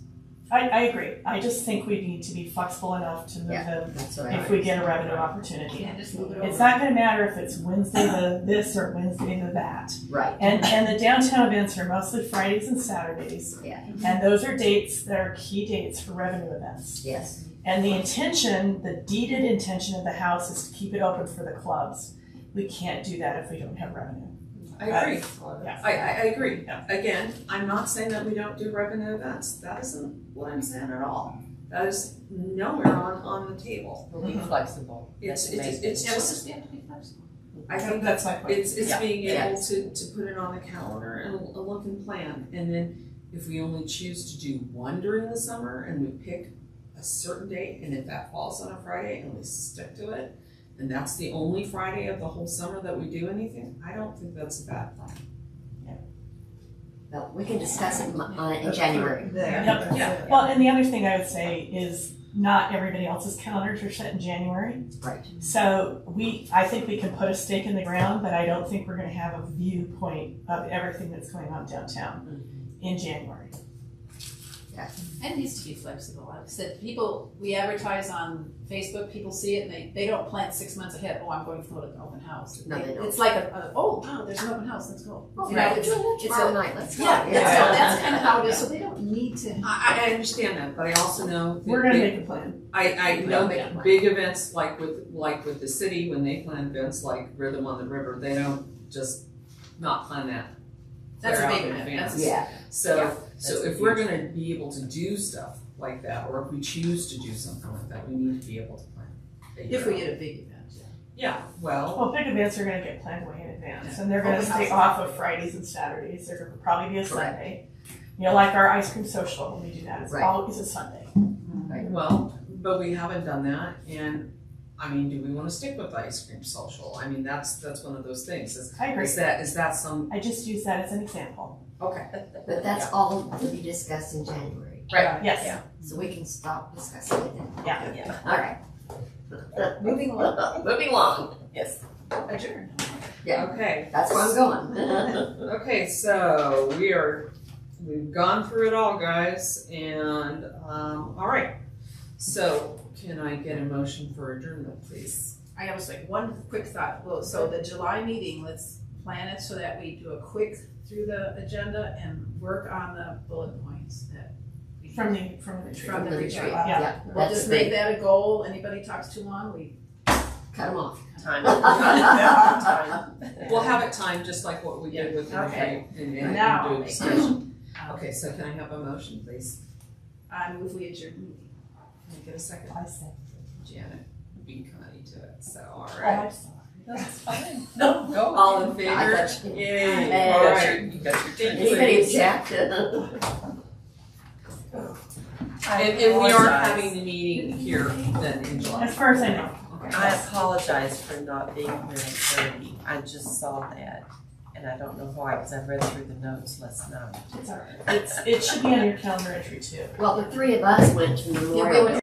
I, I agree. I just think we need to be flexible enough to move Yeah. them that's what I. if we get a revenue opportunity. Can't just move it over. It's not gonna matter if it's Wednesday the this or Wednesday the that. Right, And, and the downtown events are mostly Fridays and Saturdays. Yeah. And those are dates that are key dates for revenue events. yes, And the intention, the deeded intention of the house is to keep it open for the clubs. We can't do that if we don't have revenue. I agree. Yeah. I, I, I agree. Yeah. Again, I'm not saying that we don't do revenue events. That isn't what I'm saying at all. That is nowhere on, on the table. We'll be flexible. It's, That's it's, amazing. it's Yeah, we'll just, just, have to be flexible. I think That's my point. It's, it's Yeah. being Yeah. able to, to put it on the calendar and a look and plan. And then if we only choose to do one during the summer and we pick a certain date, and if that falls on a Friday and we stick to it, and that's the only Friday of the whole summer that we do anything, I don't think that's a bad thing. well, we can discuss it uh, in January. Yep. Yeah. Well, and the other thing I would say is not everybody else's calendars are set in January. Right. So we, I think we can put a stake in the ground, but I don't think we're gonna have a viewpoint of everything that's going on downtown in January. And it needs to be flexible. Like I said, people, we advertise on Facebook, people see it and they, they don't plan six months ahead, oh, I'm going to go an open house. No, they don't. It's like a, a, oh, wow, there's an open house, let's go. Oh, You know, right, it's- it's a- night, let's go. Yeah, that's, Yeah. that's kind of how it is, so they don't need to. I, I understand that, but I also know. that We're gonna make a plan. I, I know make a that plan. big events like with, like with the city, when they plan events like Rhythm on the River, they don't just not plan that. That's a big event, advance. Yeah, So, Yeah, so if we're gonna be able to do stuff like that, or if we choose to do something like that, we need to be able to plan. If we out. get a big event. Yeah, well, Well, big events are gonna get planned way in advance, and they're gonna Open stay off of Fridays and Saturdays, they're gonna probably be a Correct. Sunday. You know, like our ice cream social, when we do that, it's Right. always a Sunday. Well, but we haven't done that, and, I mean, do we wanna stick with ice cream social? I mean, that's, that's one of those things, is, I agree. is that, is that some, I just use that as an example. Okay. But that's all to be discussed in January, Right. Yes. so we can stop discussing it then. Yeah. Yeah. All right. Moving along, Moving along. Yes. adjourn. Yeah, Okay, That's where I'm going. okay, so we are, we've gone through it all, guys, and, um, all right. So, can I get a motion for adjournment, please? I have like one quick thought, well, so the July meeting, let's plan it so that we do a quick through the agenda and work on the bullet points that. we- From the, from the retreat. From the retreat, Yeah. Yeah, We'll that's just great. make that a goal, anybody talks too long, we Cut them off. Time. Time. We'll have it timed just like what we did with the Okay. retreat and, and Now- do a discussion. Um, okay, so can I have a motion, please? I move we adjourn the meeting. Can I get a second? I said. Janet beat Connie to it, so, all Oh. I'm sorry. That's fine. No, go. All in I favor? got you. Yay, Hey. all You got your, you got your turn. Anybody object? I And, and we are apologize. having the meeting here then in July. As far as I know. I apologize for not being here at thirty. I just saw that. And I don't know why, because I read through the notes last night. It's all right. It's, it should be on your calendar entry too. Well, the three of us went to Memorial